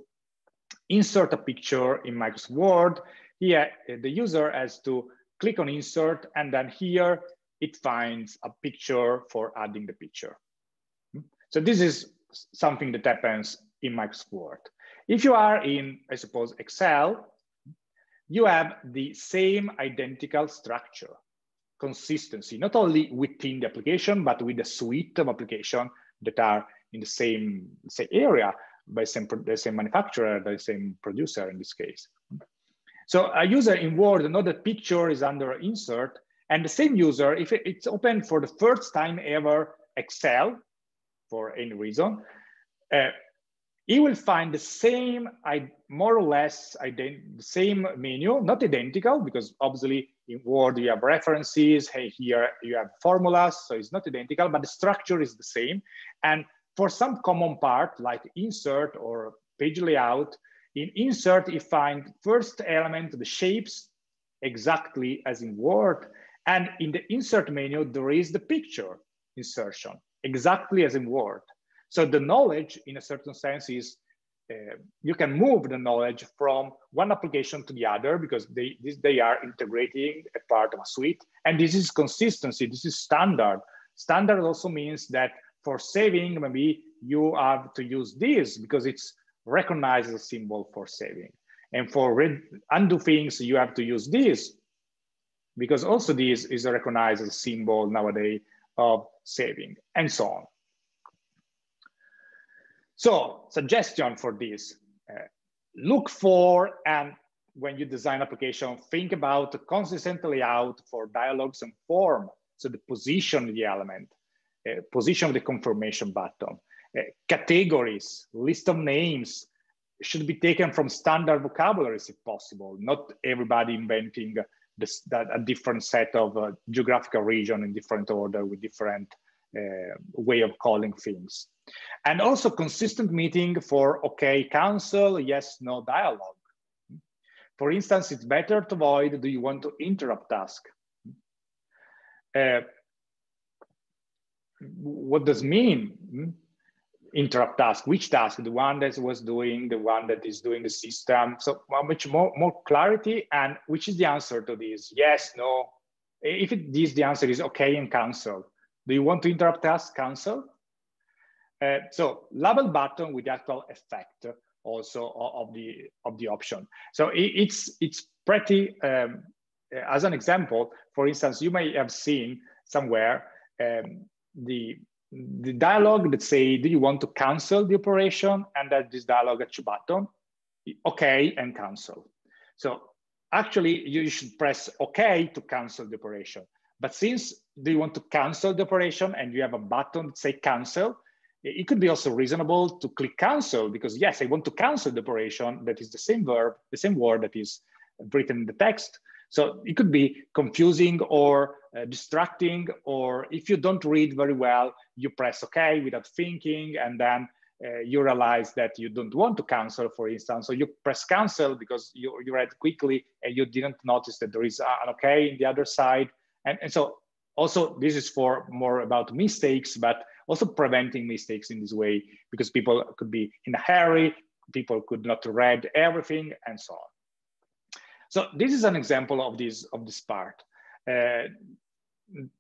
insert a picture in Microsoft Word, here uh, the user has to click on insert, and then here it finds a picture for adding the picture. Hmm? So this is something that happens in Microsoft Word. If you are in, I suppose, Excel, you have the same identical structure, consistency, not only within the application, but with the suite of application that are in the same, say, area by same, the same manufacturer, the same producer in this case. So a user in Word know that picture is under insert, and the same user, if it's open for the first time ever Excel, for any reason, uh, he will find the same, more or less, the same menu, not identical, because obviously in Word you have references, hey, here you have formulas, so it's not identical, but the structure is the same. And for some common part, like insert or page layout, in insert, you find first element, the shapes, exactly as in Word. And in the insert menu, there is the picture insertion, exactly as in Word. So the knowledge, in a certain sense, is uh, you can move the knowledge from one application to the other because they, this, they are integrating a part of a suite. And this is consistency, this is standard. Standard also means that for saving, maybe you have to use this because it's recognized as a symbol for saving. And for undo things, you have to use this because also this is a recognized as symbol nowadays of saving and so on. So suggestion for this, uh, look for and when you design application, think about the consistent layout for dialogues and form. So the position of the element, uh, position of the confirmation button, categories, list of names should be taken from standard vocabularies if possible, not everybody inventing this, that, a different set of uh, geographical region in different order with different uh, way of calling things. And also consistent meeting for okay, council, yes, no dialogue. For instance, it's better to avoid, do you want to interrupt task? Uh, what does mean? Interrupt task, which task, the one that was doing, the one that is doing the system. So much more, more clarity and which is the answer to this? Yes, no. If it is the answer is okay and cancel. Do you want to interrupt task, cancel? Uh, so label button with the actual effect also of the of the option. So it's it's pretty. Um, as an example, for instance, you may have seen somewhere um, the the dialogue that say, do you want to cancel the operation? And that this dialogue at two button, okay and cancel. So actually you should press okay to cancel the operation. But since do you want to cancel the operation and you have a button that say cancel, it could be also reasonable to click cancel because yes, I want to cancel the operation that is the same verb, the same word that is written in the text. So it could be confusing or uh, distracting, or if you don't read very well, you press OK without thinking, and then uh, you realize that you don't want to cancel, for instance. So you press cancel because you, you read quickly and you didn't notice that there is an OK in the other side. And, and so also this is for more about mistakes, but also preventing mistakes in this way because people could be in a hurry, people could not read everything and so on. So this is an example of this of this part. Uh,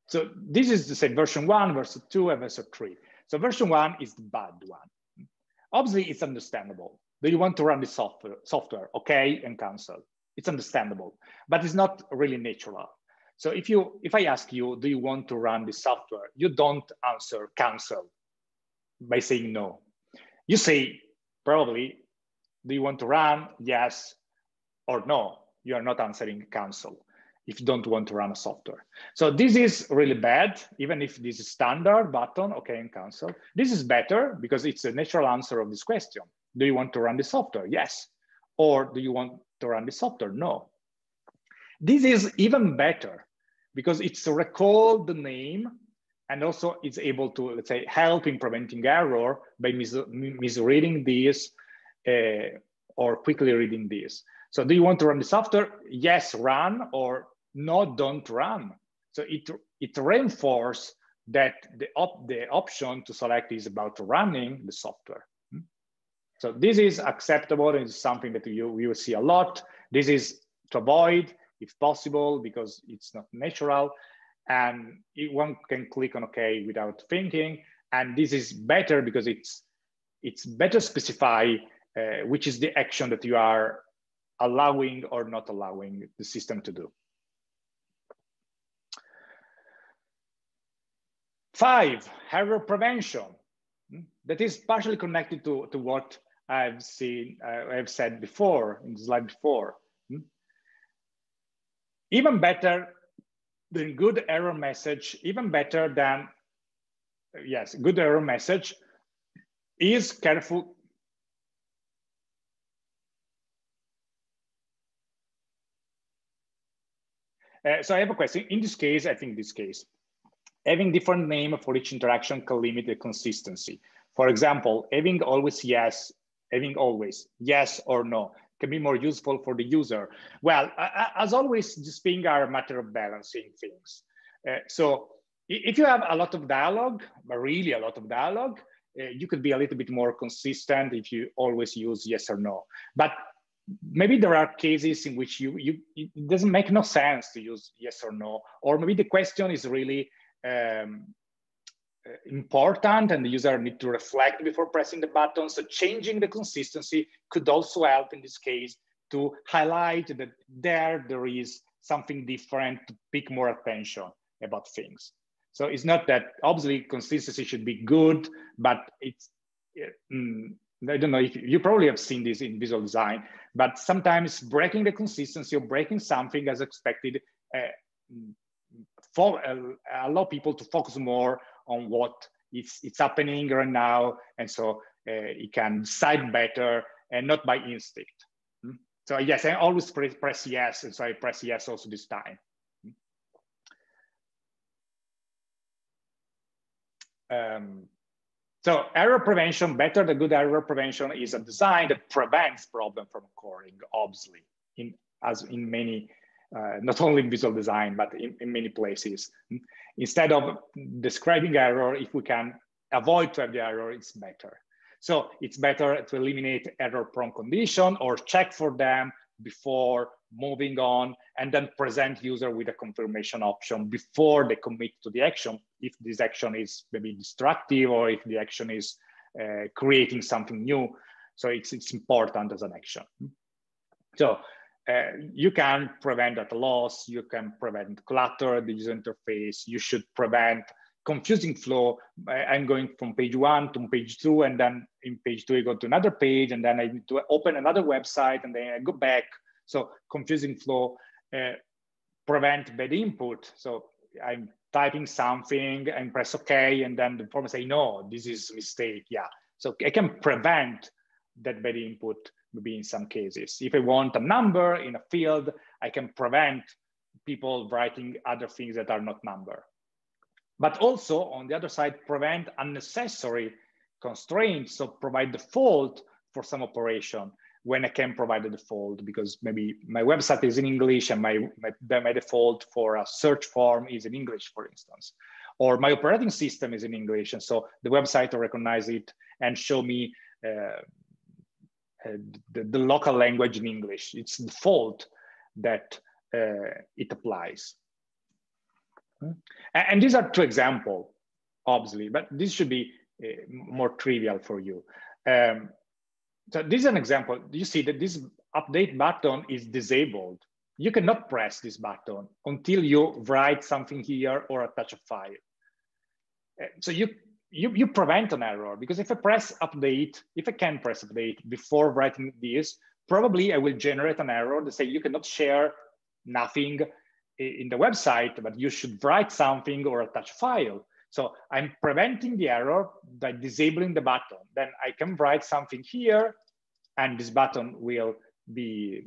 so this is the same version one, version two, and version three. So version one is the bad one. Obviously, it's understandable. Do you want to run the software? Software, okay, and cancel. It's understandable, but it's not really natural. So if you, if I ask you, do you want to run the software? You don't answer cancel by saying no. You say probably, do you want to run? Yes or no you are not answering cancel if you don't want to run a software. So this is really bad, even if this is standard button, okay, and cancel. This is better because it's a natural answer of this question. Do you want to run the software? Yes. Or do you want to run the software? No. This is even better because it's recall the name and also it's able to, let's say, help in preventing error by mis misreading this uh, or quickly reading this. So do you want to run the software? Yes, run or no, don't run. So it, it reinforces that the, op the option to select is about running the software. Hmm? So this is acceptable and it's something that you, you will see a lot. This is to avoid if possible because it's not natural and it, one can click on OK without thinking. And this is better because it's, it's better specify uh, which is the action that you are allowing or not allowing the system to do. Five, error prevention. Hmm? That is partially connected to, to what I've seen, uh, I've said before in the slide before. Hmm? Even better than good error message, even better than, yes, good error message is careful Uh, so I have a question. In this case, I think this case, having different name for each interaction can limit the consistency. For example, having always yes, having always yes or no can be more useful for the user. Well, as always, these things are a matter of balancing things. Uh, so if you have a lot of dialogue, but really a lot of dialogue, uh, you could be a little bit more consistent if you always use yes or no. But maybe there are cases in which you, you it doesn't make no sense to use yes or no, or maybe the question is really um, uh, important and the user need to reflect before pressing the button. So changing the consistency could also help in this case to highlight that there there is something different to pick more attention about things. So it's not that obviously consistency should be good, but it's mm, I don't know if you probably have seen this in visual design, but sometimes breaking the consistency or breaking something as expected uh, for, uh, allow people to focus more on what is it's happening right now. And so uh, it can decide better and not by instinct. Hmm? So yes, I always press, yes. And so I press yes also this time. Hmm? Um, so error prevention, better the good error prevention is a design that prevents problem from occurring, obviously, in, as in many, uh, not only in visual design, but in, in many places. Instead of describing error, if we can avoid to have the error, it's better. So it's better to eliminate error prone condition or check for them before moving on and then present user with a confirmation option before they commit to the action if this action is maybe destructive or if the action is uh, creating something new so it's, it's important as an action so uh, you can prevent data loss you can prevent clutter the user interface you should prevent confusing flow. I'm going from page one to page two, and then in page two, I go to another page, and then I need to open another website, and then I go back. So confusing flow, uh, prevent bad input. So I'm typing something and press OK, and then the form say, no, this is mistake. Yeah. So I can prevent that bad input maybe in some cases. If I want a number in a field, I can prevent people writing other things that are not number but also on the other side, prevent unnecessary constraints. So provide default for some operation when I can provide a default because maybe my website is in English and my, my, my default for a search form is in English, for instance. Or my operating system is in English. And so the website will recognize it and show me uh, the, the, local language in English. It's default that uh, it applies. And these are two examples, obviously, but this should be uh, more trivial for you. Um, so this is an example. You see that this update button is disabled. You cannot press this button until you write something here or attach a file. Uh, so you, you, you prevent an error because if I press update, if I can press update before writing this, probably I will generate an error that say you cannot share nothing in the website, but you should write something or attach file. So I'm preventing the error by disabling the button. Then I can write something here and this button will be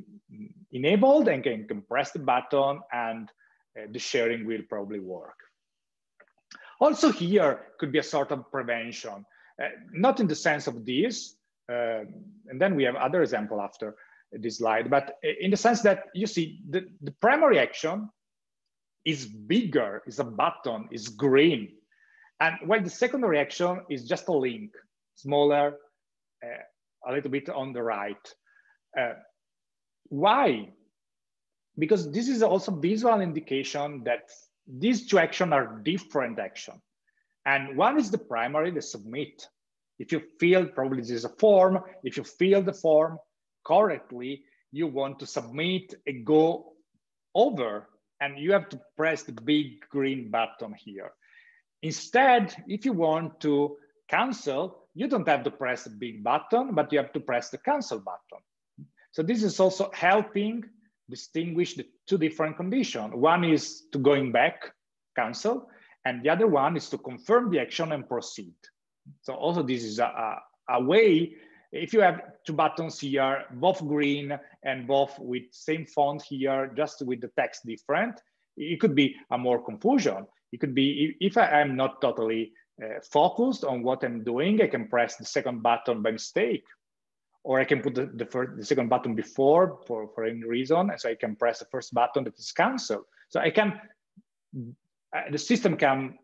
enabled and can, can press the button and uh, the sharing will probably work. Also here could be a sort of prevention, uh, not in the sense of this, uh, and then we have other example after this slide, but in the sense that you see the, the primary action is bigger, is a button, is green. And while the secondary action is just a link, smaller, uh, a little bit on the right. Uh, why? Because this is also visual indication that these two actions are different action. And one is the primary, the submit. If you fill, probably this is a form, if you fill the form correctly, you want to submit and go over and you have to press the big green button here. Instead, if you want to cancel, you don't have to press the big button, but you have to press the cancel button. So this is also helping distinguish the two different conditions. One is to going back, cancel, and the other one is to confirm the action and proceed. So also this is a, a, a way if you have two buttons here, both green and both with same font here, just with the text different, it could be a more confusion. It could be, if I am not totally uh, focused on what I'm doing, I can press the second button by mistake, or I can put the, the, first, the second button before for, for any reason. And so I can press the first button that is cancel. So I can, the system can,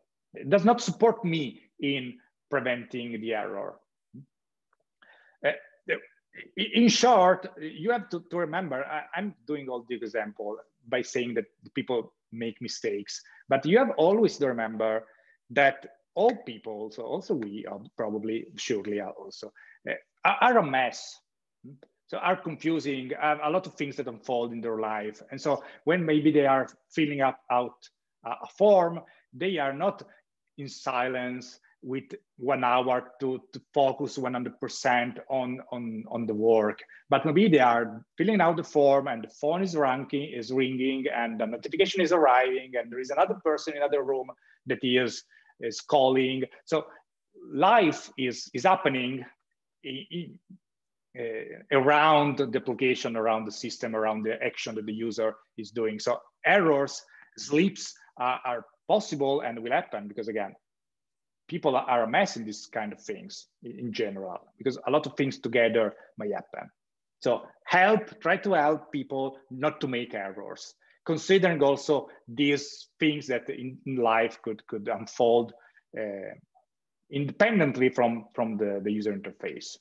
does not support me in preventing the error. Uh, in short, you have to, to remember, I, am doing all the example by saying that people make mistakes, but you have always to remember that all people, so also we are probably, surely are also, are a mess. So are confusing, have a lot of things that unfold in their life. And so when maybe they are filling up out a form, they are not in silence, with one hour to, to focus 100% on, on, on the work. But maybe they are filling out the form and the phone is ranking, is ringing and the notification is arriving and there is another person in another room that is, is calling. So life is, is happening in, uh, around the application, around the system, around the action that the user is doing. So errors, slips are, are possible and will happen because again, people are a mess in these kind of things in general, because a lot of things together may happen. So help, try to help people not to make errors, considering also these things that in, in life could, could unfold uh, independently from, from the, the user interface.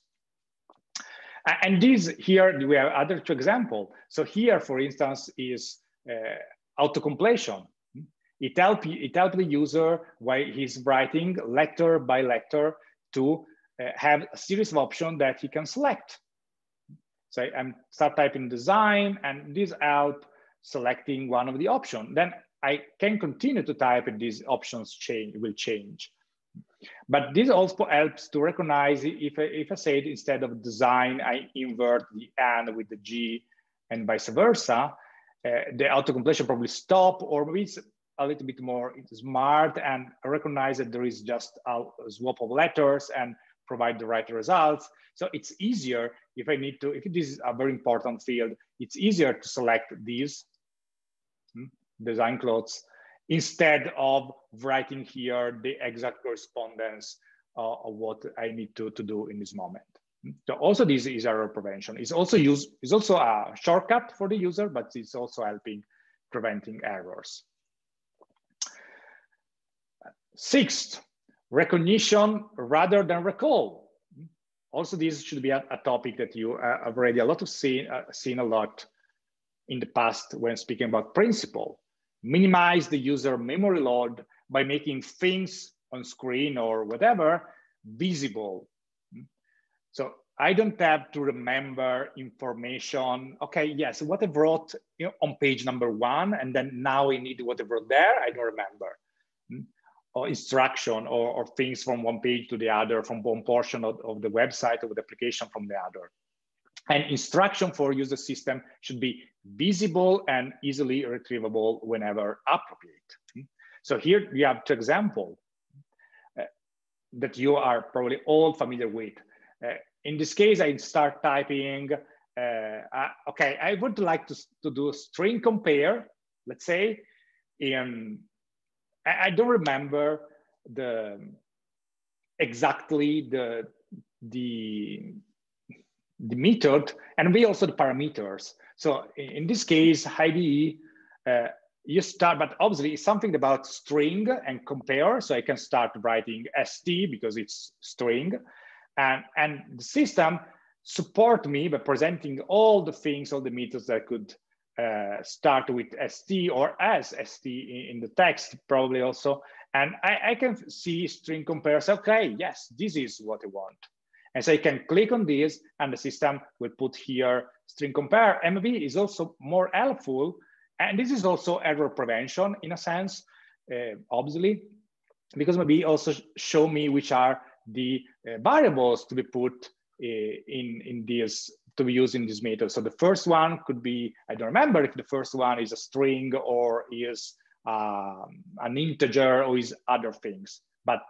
And these here, we have other two example. So here, for instance, is uh, auto-completion. It help, it help the user while he's writing letter by letter to uh, have a series of options that he can select. So I'm start typing design and this help selecting one of the options. Then I can continue to type and these options change will change. But this also helps to recognize if I, if I say instead of design, I invert the and with the G and vice versa, uh, the auto-completion probably stop or maybe it's a little bit more smart and recognize that there is just a swap of letters and provide the right results. So it's easier if I need to, if this is a very important field, it's easier to select these hmm, design clothes instead of writing here the exact correspondence uh, of what I need to, to do in this moment. So also this is error prevention. It's also use it's also a shortcut for the user, but it's also helping preventing errors. Sixth, recognition rather than recall. Also, this should be a, a topic that you uh, have already a lot of seen, uh, seen a lot in the past when speaking about principle. Minimize the user memory load by making things on screen or whatever visible. So I don't have to remember information. Okay, yes, what I wrote you know, on page number one, and then now I need what I wrote there. I don't remember or instruction or, or, things from one page to the other, from one portion of, of the website or the application from the other. And instruction for user system should be visible and easily retrievable whenever appropriate. So here we have two examples uh, that you are probably all familiar with. Uh, in this case, I start typing, uh, uh, okay, I would like to, to do a string compare, let's say, in I, I don't remember the exactly the the the method and we also the parameters. So in this case, IDE, uh, you start, but obviously it's something about string and compare. So I can start writing ST because it's string and, and the system support me by presenting all the things, all the methods that could uh, start with st or as st in, in the text probably also and I, I, can see string compares okay yes this is what i want and so you can click on this and the system will put here string compare mv is also more helpful and this is also error prevention in a sense uh, obviously because maybe also show me which are the uh, variables to be put uh, in in this to be used in this method. So the first one could be, I don't remember if the first one is a string or is um, an integer or is other things. But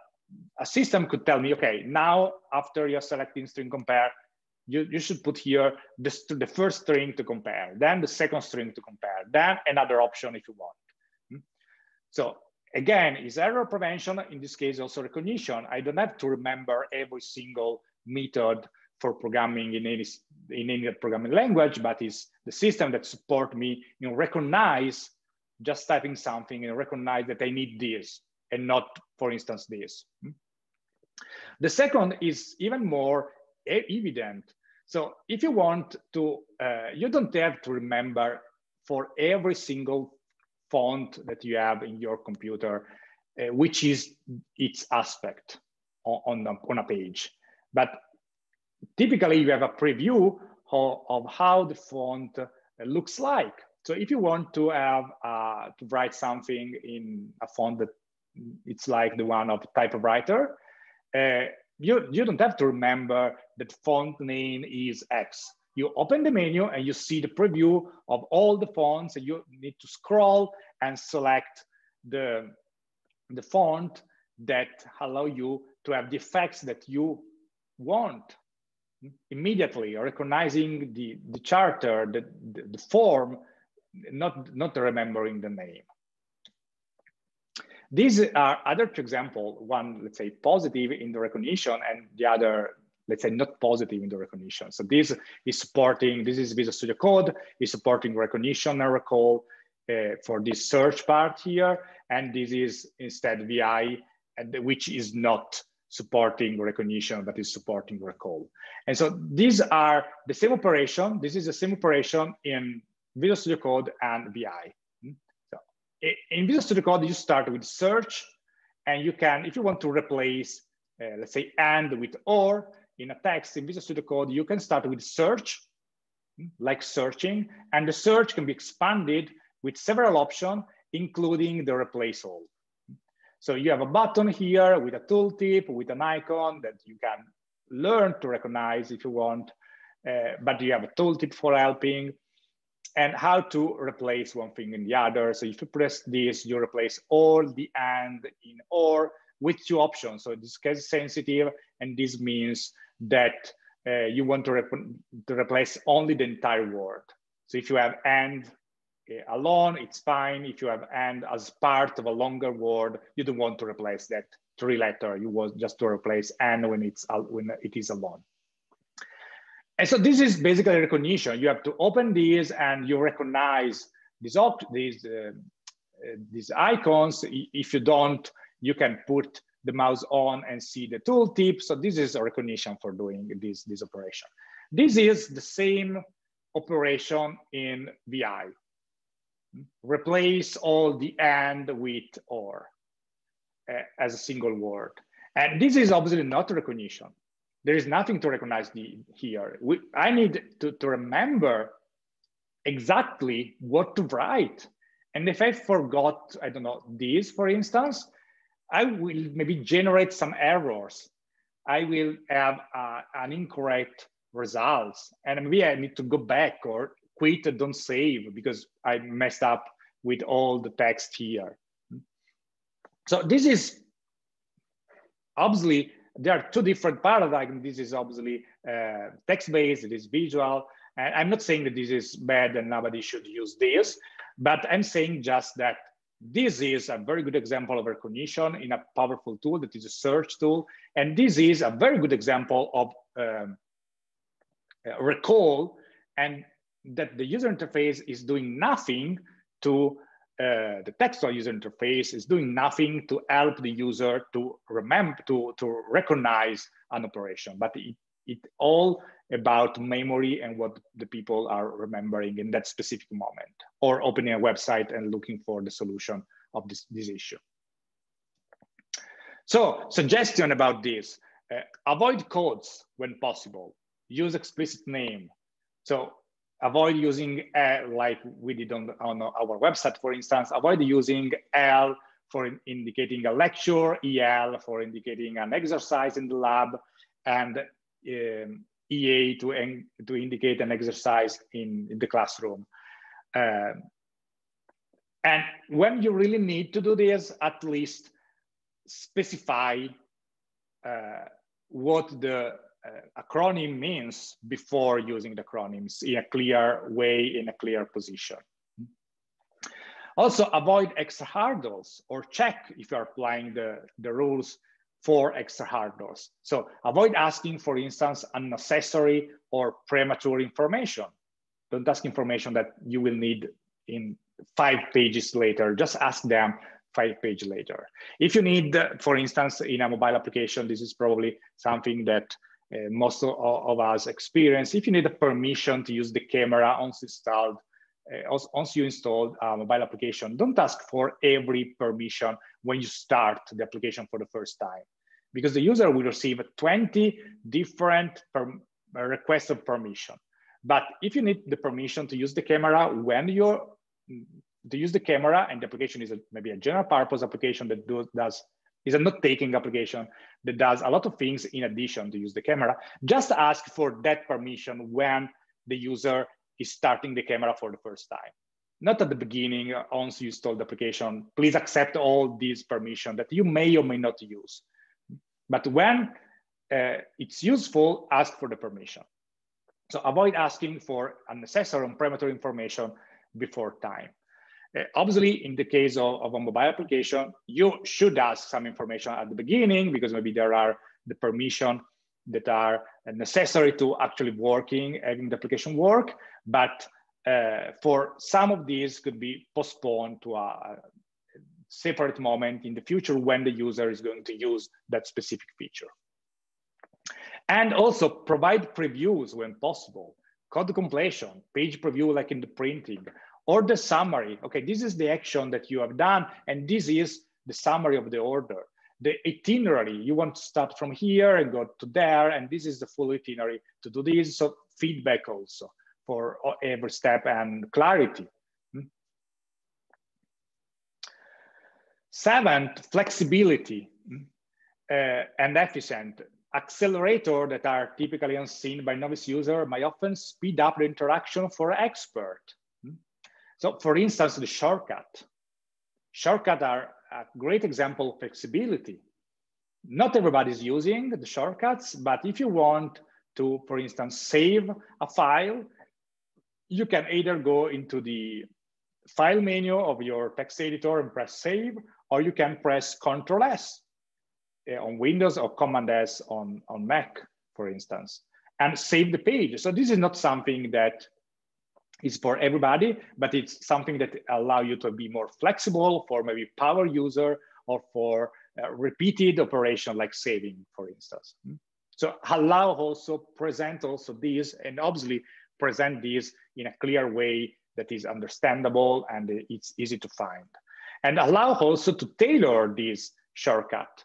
a system could tell me, okay, now after you're selecting string compare, you, you should put here the, the first string to compare, then the second string to compare, then another option if you want. Hmm? So again, is error prevention, in this case also recognition. I don't have to remember every single method for programming in any in any programming language, but it's the system that support me, you know, recognize just typing something and recognize that I need this and not, for instance, this. Hmm? The second is even more evident. So if you want to, uh, you don't have to remember for every single font that you have in your computer, uh, which is its aspect on, on, on a page. But typically you have a preview of, of how the font looks like. So if you want to have uh, to write something in a font that it's like the one of typewriter, uh, you, you don't have to remember that font name is X. You open the menu and you see the preview of all the fonts and you need to scroll and select the, the font that allow you to have the effects that you want immediately recognizing the, the charter, the, the, the form, not, not remembering the name. These are other two examples, one, let's say, positive in the recognition and the other, let's say, not positive in the recognition. So this is supporting, this is Visual Studio Code, is supporting recognition and recall uh, for this search part here. And this is instead VI, which is not supporting recognition but is supporting recall. And so these are the same operation. This is the same operation in Visual Studio Code and VI. In Visual Studio Code, you start with search and you can, if you want to replace, uh, let's say and with or in a text in Visual Studio Code, you can start with search, hmm, like searching, and the search can be expanded with several options, including the replace all. So you have a button here with a tooltip, with an icon that you can learn to recognize if you want, uh, but you have a tooltip for helping and how to replace one thing in the other. So if you press this, you replace all the and in or with two options. So this case sensitive, and this means that uh, you want to, rep to replace only the entire word. So if you have and alone, it's fine. If you have and as part of a longer word, you don't want to replace that three letter. You want just to replace and when it's when it is alone. And so this is basically recognition. You have to open these and you recognize these these uh, uh, these icons. If you don't, you can put the mouse on and see the tooltip. So this is a recognition for doing this, this operation. This is the same operation in VI replace all the and with or uh, as a single word. And this is obviously not recognition. There is nothing to recognize the, here. We, I need to, to remember exactly what to write. And if I forgot, I don't know, this, for instance, I will maybe generate some errors. I will have uh, an incorrect results. And maybe I need to go back or quit, and don't save because I messed up with all the text here. So this is obviously, there are two different paradigms. This is obviously uh, text-based, it is visual. And I'm not saying that this is bad and nobody should use this, but I'm saying just that this is a very good example of recognition in a powerful tool that is a search tool. And this is a very good example of um, uh, recall and that the user interface is doing nothing to uh, the textual user interface is doing nothing to help the user to remember to to recognize an operation. But it, it all about memory and what the people are remembering in that specific moment or opening a website and looking for the solution of this, this issue. So suggestion about this uh, avoid codes when possible. Use explicit name. So avoid using L like we did on, on our website, for instance, avoid using L for indicating a lecture, EL for indicating an exercise in the lab, and um, EA to, to indicate an exercise in, in the classroom. Uh, and when you really need to do this, at least specify uh, what the Uh, acronym means before using the acronyms in a clear way, in a clear position. Also avoid extra hurdles or check if you're applying the, the rules for extra hurdles. So avoid asking, for instance, unnecessary or premature information. Don't ask information that you will need in five pages later. Just ask them five page later. If you need, for instance, in a mobile application, this is probably something that uh, most of, of, us experience. If you need a permission to use the camera once installed, uh, once you installed a mobile application, don't ask for every permission when you start the application for the first time, because the user will receive 20 different requests of permission. But if you need the permission to use the camera when you're to use the camera and the application is a, maybe a general purpose application that do, does is a note taking application that does a lot of things in addition to use the camera. Just ask for that permission when the user is starting the camera for the first time. Not at the beginning, once you install the application, please accept all these permission that you may or may not use. But when uh, it's useful, ask for the permission. So avoid asking for unnecessary and premature information before time. Uh, obviously, in the case of, of, a mobile application, you should ask some information at the beginning because maybe there are the permission that are necessary to actually working, having the application work. But uh, for some of these could be postponed to a, separate moment in the future when the user is going to use that specific feature. And also provide previews when possible, code completion, page preview like in the printing, or the summary. Okay, this is the action that you have done, and this is the summary of the order. The itinerary, you want to start from here and go to there, and this is the full itinerary to do this. So feedback also for every step and clarity. Hmm? Seventh, flexibility hmm? uh, and efficient accelerator that are typically unseen by novice user may often speed up the interaction for expert. So for instance, the shortcut. Shortcut are a great example of flexibility. Not everybody's using the shortcuts, but if you want to, for instance, save a file, you can either go into the file menu of your text editor and press save, or you can press Control S uh, on Windows or Command S on, on Mac, for instance, and save the page. So this is not something that is for everybody, but it's something that allow you to be more flexible for maybe power user or for uh, repeated operation like saving, for instance. So allow also present also these and obviously present these in a clear way that is understandable and it's easy to find. And allow also to tailor this shortcut.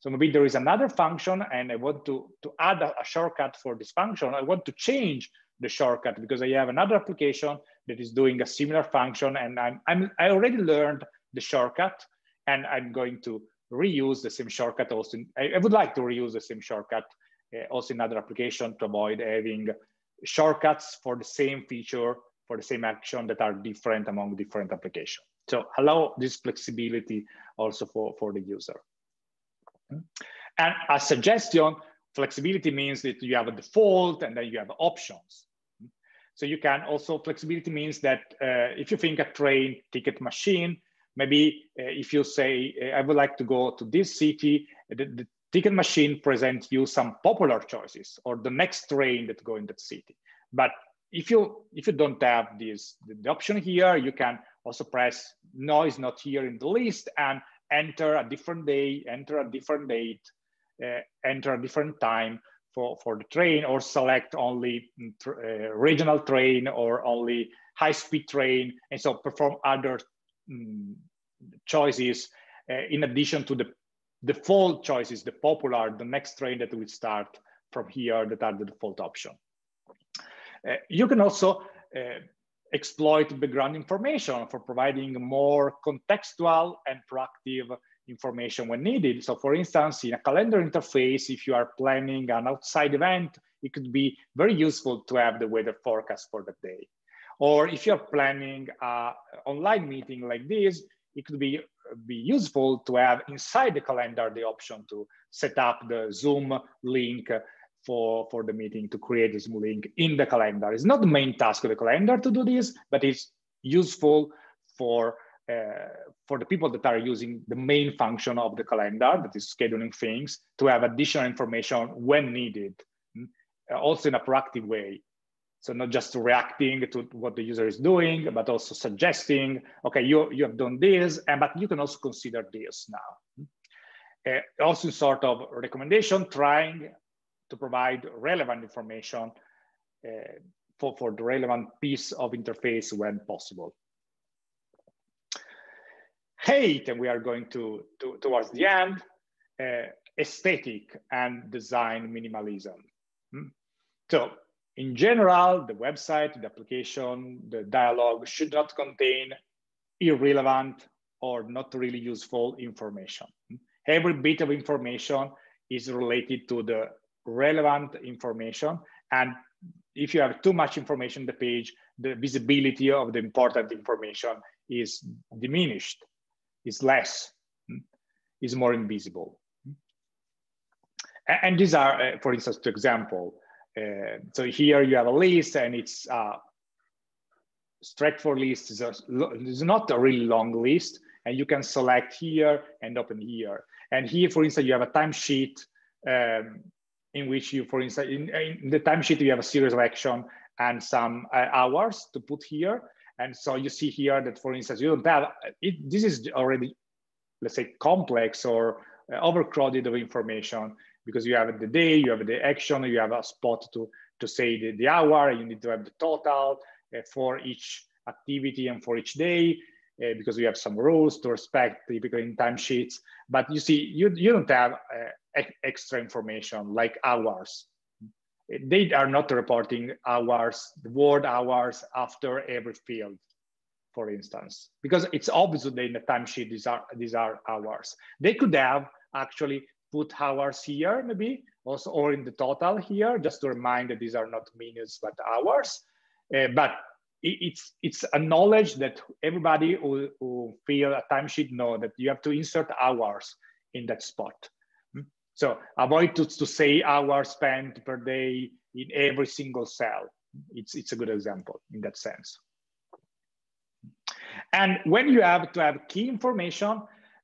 So maybe there is another function and I want to, to add a, a shortcut for this function. I want to change the shortcut because I have another application that is doing a similar function and I'm, I'm, I already learned the shortcut and I'm going to reuse the same shortcut also. I, I would like to reuse the same shortcut uh, also in other application to avoid having shortcuts for the same feature, for the same action that are different among different applications. So allow this flexibility also for, for the user. And a suggestion, flexibility means that you have a default and then you have options. So you can also, flexibility means that uh, if you think a train ticket machine, maybe uh, if you say, I would like to go to this city, the, the ticket machine presents you some popular choices or the next train that go in that city. But if you if you don't have this the option here, you can also press no it's not here in the list and enter a different day, enter a different date, enter a different time for, for the train or select only uh, regional train or only high speed train. And so perform other um, choices uh, in addition to the default choices, the popular, the next train that will start from here that are the default option. Uh, you can also uh, exploit background information for providing more contextual and proactive information when needed. So for instance, in a calendar interface, if you are planning an outside event, it could be very useful to have the weather forecast for that day. Or if you're planning an online meeting like this, it could be, be useful to have inside the calendar the option to set up the Zoom link for, for the meeting to create this link in the calendar. It's not the main task of the calendar to do this, but it's useful for, for the people that are using the main function of the calendar, that is scheduling things, to have additional information when needed, mm, also in a proactive way. So not just reacting to what the user is doing, but also suggesting, okay, you, you have done this, and but you can also consider this now. Mm. Uh, also sort of recommendation, trying to provide relevant information uh, for, for the relevant piece of interface when possible. Eight, and we are going to, to towards the end, uh, aesthetic and design minimalism. Hmm? So in general, the website, the application, the dialogue should not contain irrelevant or not really useful information. Hmm? Every bit of information is related to the relevant information. And if you have too much information on the page, the visibility of the important information is diminished, is less, hmm, is more invisible. And these are, uh, for instance, two example. Uh, so here you have a list and it's uh, straightforward list is, a, is not a really long list and you can select here and open here. And here, for instance, you have a timesheet um, in which you, for instance, in, in the timesheet, you have a series of action and some uh, hours to put here. And so you see here that, for instance, you don't have, it, this is already let's say, complex or uh, overcrowded of information because you have the day, you have the action, you have a spot to, to say the, the hour, you need to have the total uh, for each activity and for each day uh, because we have some rules to respect typically in timesheets. But you see, you, you don't have uh, extra information like hours. They are not reporting hours, word hours after every field, for instance, because it's obvious that in the timesheet these are these are hours. They could have actually put hours here, maybe also, or in the total here, just to remind that these are not minutes but hours. Uh, but it's it's a knowledge that everybody who, who fill a timesheet know that you have to insert hours in that spot. So avoid to, to say hours spent per day in every single cell. It's, it's a good example in that sense. And when you have to have key information,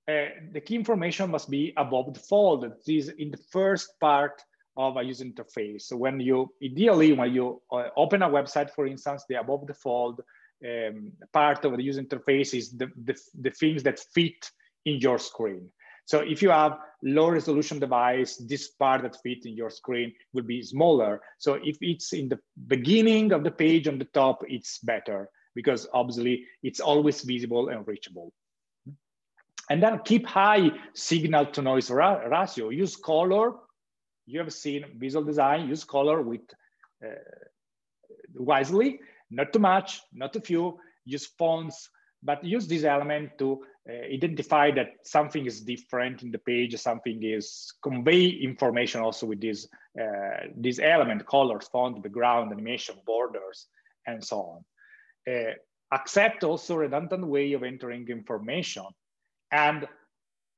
uh, the key information must be above the fold. That is in the first part of a user interface. So when you, ideally, when you uh, open a website, for instance, the above the fold um, part of the user interface is the, the, the things that fit in your screen. So if you have low resolution device, this part that fit in your screen will be smaller. So if it's in the beginning of the page on the top, it's better because obviously it's always visible and reachable. And then keep high signal to noise ra ratio. Use color you have seen visual design, use color with uh, wisely, not too much, not too few, use fonts, but use this element to identify that something is different in the page, something is convey information also with this, uh, this element, colors, font, background, animation, borders, and so on. Uh, accept also redundant way of entering information and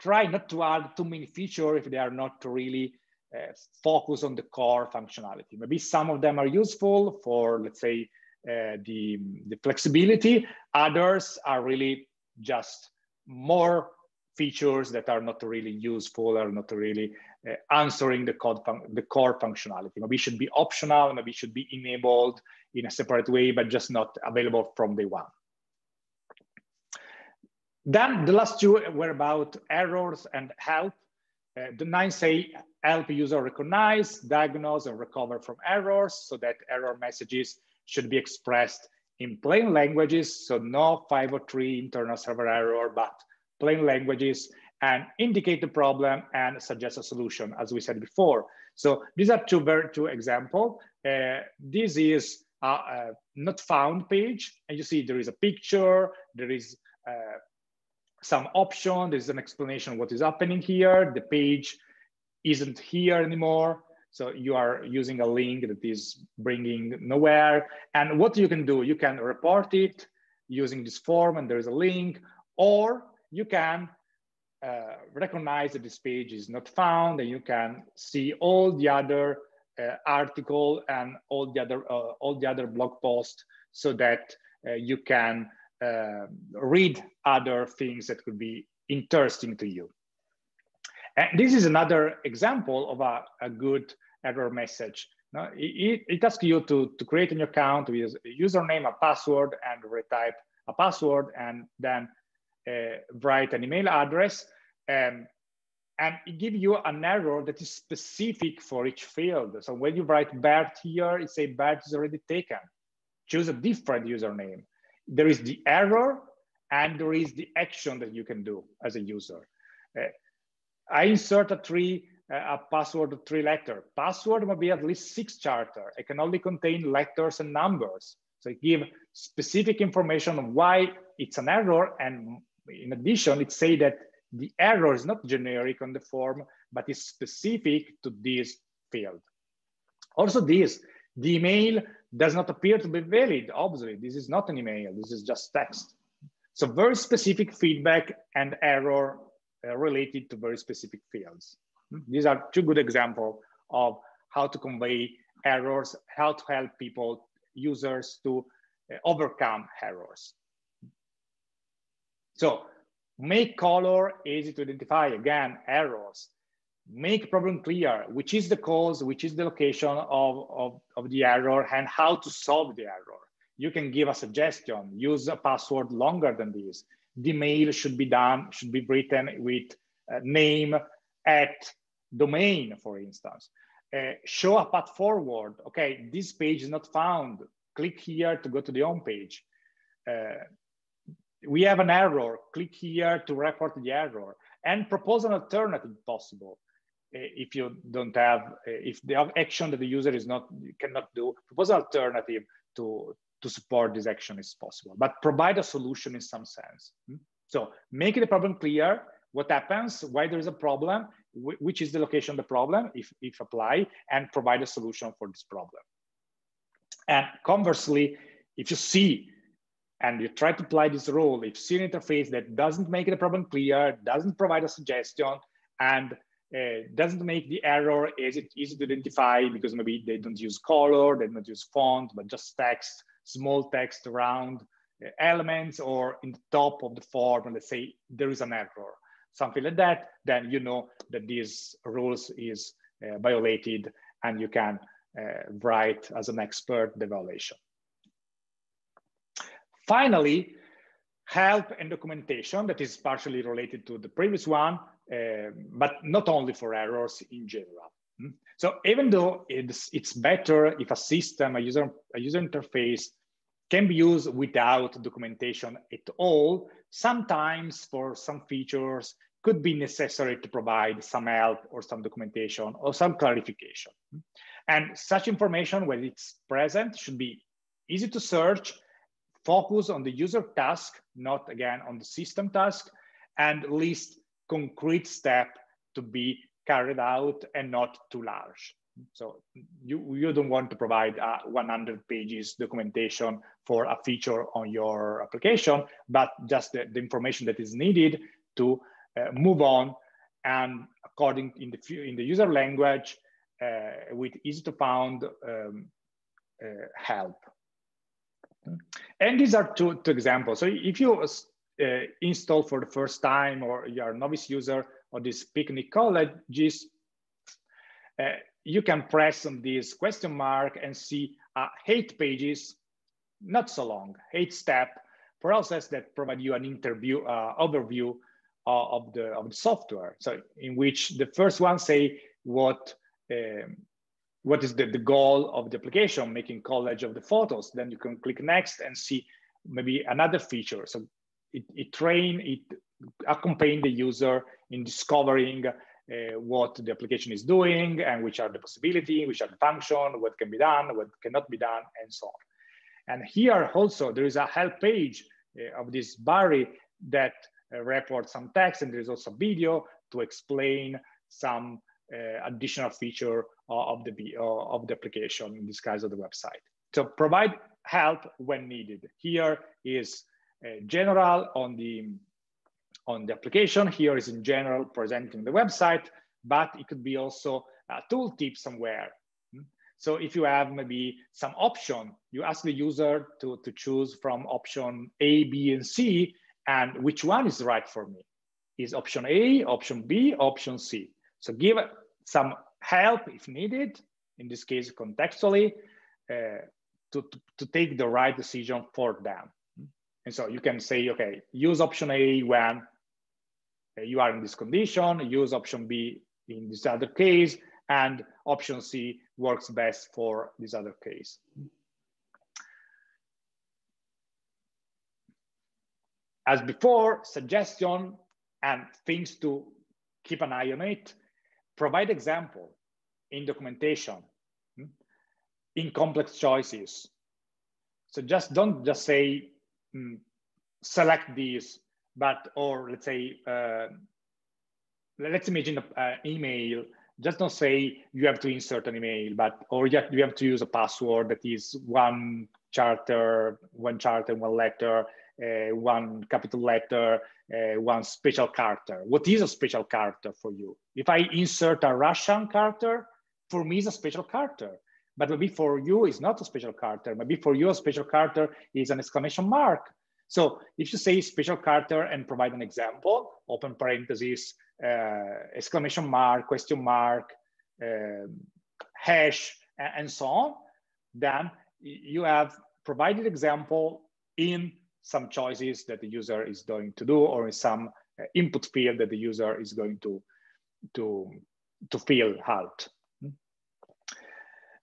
try not to add too many features if they are not really uh, focus on the core functionality. Maybe some of them are useful for, let's say, uh, the, the flexibility. Others are really just more features that are not really useful or not really uh, answering the, code the core functionality. Maybe should be optional, maybe should be enabled in a separate way, but just not available from day one. Then the last two were about errors and help. Uh, the nine say help user recognize, diagnose, and recover from errors so that error messages should be expressed in plain languages. So no 503 internal server error, but plain languages and indicate the problem and suggest a solution, as we said before. So these are two very two example. Uh, this is a, a, not found page, and you see there is a picture, there is uh, some option. There's an explanation what is happening here. The page isn't here anymore. So you are using a link that is bringing nowhere. And what you can do, you can report it using this form and there's a link, or you can uh, recognize that this page is not found and you can see all the other uh, article and all the other uh, all the other blog posts so that uh, you can uh, read other things that could be interesting to you. And this is another example of a, a good error message. Now, it, it asks you to, to create an account with a username, a password, and retype a password, and then uh, write an email address. Um, and it gives you an error that is specific for each field. So when you write Bert here, it say Bert is already taken. Choose a different username there is the error and there is the action that you can do as a user. Uh, I insert a three, uh, a password three letter. Password must be at least six character. It can only contain letters and numbers. So give specific information on why it's an error. And in addition, it say that the error is not generic on the form, but is specific to this field. Also this, the email does not appear to be valid. Obviously, this is not an email, this is just text. So very specific feedback and error uh, related to very specific fields. These are two good examples of how to convey errors, how to help people, users to uh, overcome errors. So make color easy to identify, again, errors make problem clear, which is the cause, which is the location of, of, of the error and how to solve the error. You can give a suggestion, use a password longer than this. the mail should be done, should be written with uh, name at domain, for instance. Uh, show a path forward. Okay, this page is not found. Click here to go to the home page. Uh, we have an error. Click here to report the error and propose an alternative possible. Uh, if you don't have, uh, if the action that the user is not cannot do, propose an alternative to to support this action is possible, but provide a solution in some sense. Hmm? So make the problem clear, what happens, why there is a problem, which is the location of the problem, if, if apply, and provide a solution for this problem. And conversely, if you see and you try to apply this rule, if you see an interface that doesn't make the problem clear, doesn't provide a suggestion, and uh, doesn't make the error easy, easy to identify because maybe they don't use color, they don't use font, but just text, small text around uh, elements or in the top of the form, and let's say there is an error, something like that, then you know that these rules is uh, violated and you can uh, write as an expert the violation. Finally, help and documentation that is partially related to the previous one, uh, but not only for errors in general. Hmm? So even though it's, it's better if a system, a user, a user interface can be used without documentation at all, sometimes for some features could be necessary to provide some help or some documentation or some clarification. And such information, when it's present, should be easy to search, focus on the user task, not again on the system task, and list concrete step to be carried out and not too large. So you, you don't want to provide 100 pages documentation for a feature on your application, but just the, the information that is needed to uh, move on and according in the, in the user language uh, with easy to find um, uh, help. And these are two, two examples. So if you uh, install for the first time or you're a novice user of this picnic colleges, uh, you can press on this question mark and see uh, eight pages, not so long, eight step process that provide you an interview uh, overview uh, of the of the software. So in which the first one say what um, what is the, the goal of the application, making collage of the photos. Then you can click next and see maybe another feature. So it, it train, it accompany the user in discovering uh, what the application is doing and which are the possibility, which are the function, what can be done, what cannot be done, and so on. And here also there is a help page uh, of this Barry that uh, reports some text and there is also video to explain some uh, additional feature of the, of the application, in this case of the website. So provide help when needed. Here is general on the on the application. Here is in general presenting the website, but it could be also a tooltip somewhere. Hmm? So if you have maybe some option, you ask the user to, to choose from option A, B, and C, and which one is right for me? Is option A, option B, option C? So give some help if needed, in this case contextually, uh, to, to, to take the right decision for them. And so you can say, okay, use option A when you are in this condition, use option B in this other case, and option C works best for this other case. As before, suggestion and things to keep an eye on it, provide example in documentation, hmm, in complex choices. So just don't just say, mm, select these but or let's say uh, let's imagine an email. Just don't say you have to insert an email but or you have, you have to use a password that is one character one character one letter uh, one capital letter uh, one special character. What is a special character for you? If i insert a russian character for me is a special character. But maybe for you it's not a special character. Maybe for you a special character is an exclamation mark so if you say special character and provide an example, open parentheses, uh, exclamation mark, question mark, uh, hash, and so on, then you have provided example in some choices that the user is going to do or in some uh, input field that the user is going to, to, to fill out.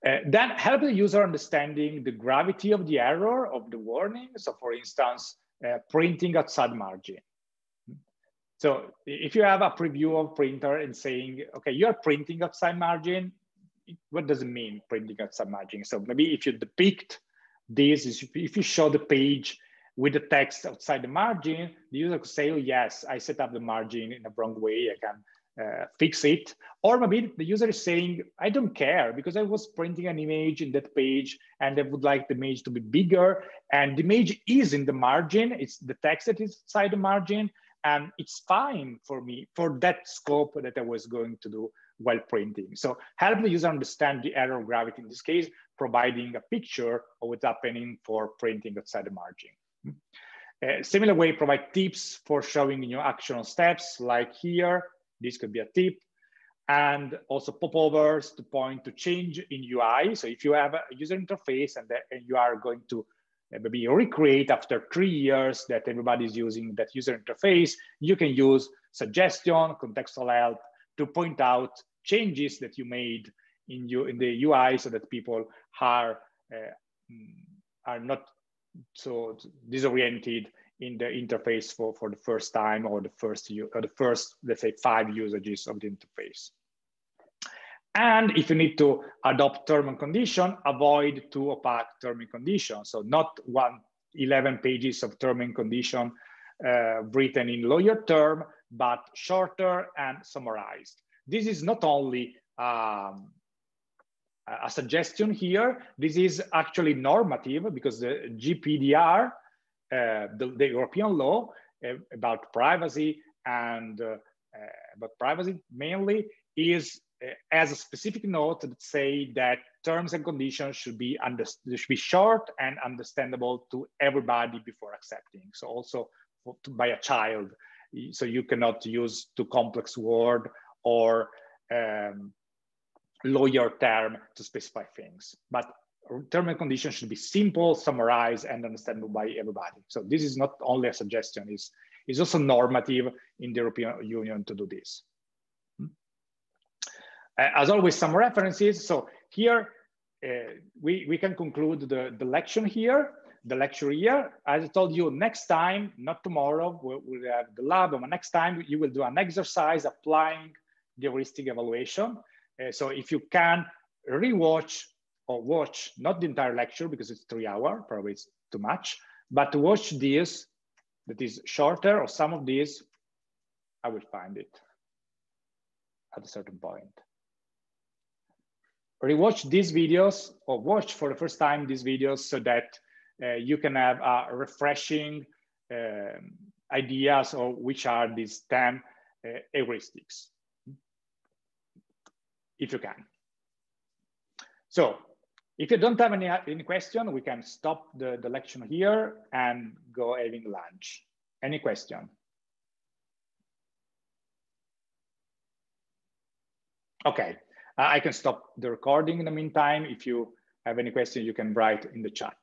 Uh, then help the user understanding the gravity of the error of the warning. So for instance, uh, printing outside margin. So if you have a preview of printer and saying, okay, you're printing outside margin, what does it mean printing outside margin? So maybe if you depict this, if you show the page with the text outside the margin, the user could say, oh, yes, I set up the margin in the wrong way, I can uh, fix it. Or maybe the user is saying, I don't care because I was printing an image in that page and I would like the image to be bigger. And the image is in the margin, it's the text that is inside the margin. And it's fine for me for that scope that I was going to do while printing. So help the user understand the error of gravity in this case, providing a picture of what's happening for printing outside the margin. Uh, similar way, provide tips for showing new action steps, like here, this could be a tip. And also popovers to point to change in UI. So if you have a user interface and, and you are going to uh, maybe recreate after three years that everybody's using that user interface, you can use suggestion, contextual help to point out changes that you made in, you, in the UI so that people are, uh, mm, are not so disoriented in the interface for, for the first time or the first, or the first, let's say five usages of the interface. And if you need to adopt term and condition, avoid too opaque term and condition. So not one 11 pages of term and condition uh, written in lawyer term, but shorter and summarized. This is not only um, a suggestion here, this is actually normative because the GPDR the, the, European law uh, about privacy and uh, about privacy mainly is as a specific note that say that terms and conditions should be under, should be short and understandable to everybody before accepting. So also by a child, so you cannot use too complex word or um, lawyer term to specify things. But term and conditions should be simple, summarized, and understandable by everybody. So this is not only a suggestion, it's, it's also normative in the European Union to do this. Hmm? As always, some references. So here, uh, we, we can conclude the, the lecture here, the lecture here. As I told you, next time, not tomorrow, we'll, we'll have the lab, but next time you will do an exercise applying the heuristic evaluation. Uh, so if you can rewatch or watch, not the entire lecture because it's three hour, probably it's too much, but watch this that is shorter or some of these, I will find it at a certain point. Rewatch these videos or watch for the first time these videos so that uh, you can have a refreshing uh, ideas of which are these 10 uh, heuristics, if you can. So if you don't have any, any question, we can stop the, the lecture here and go having lunch. Any question? Okay, uh, I can stop the recording in the meantime. If you have any question, you can write in the chat.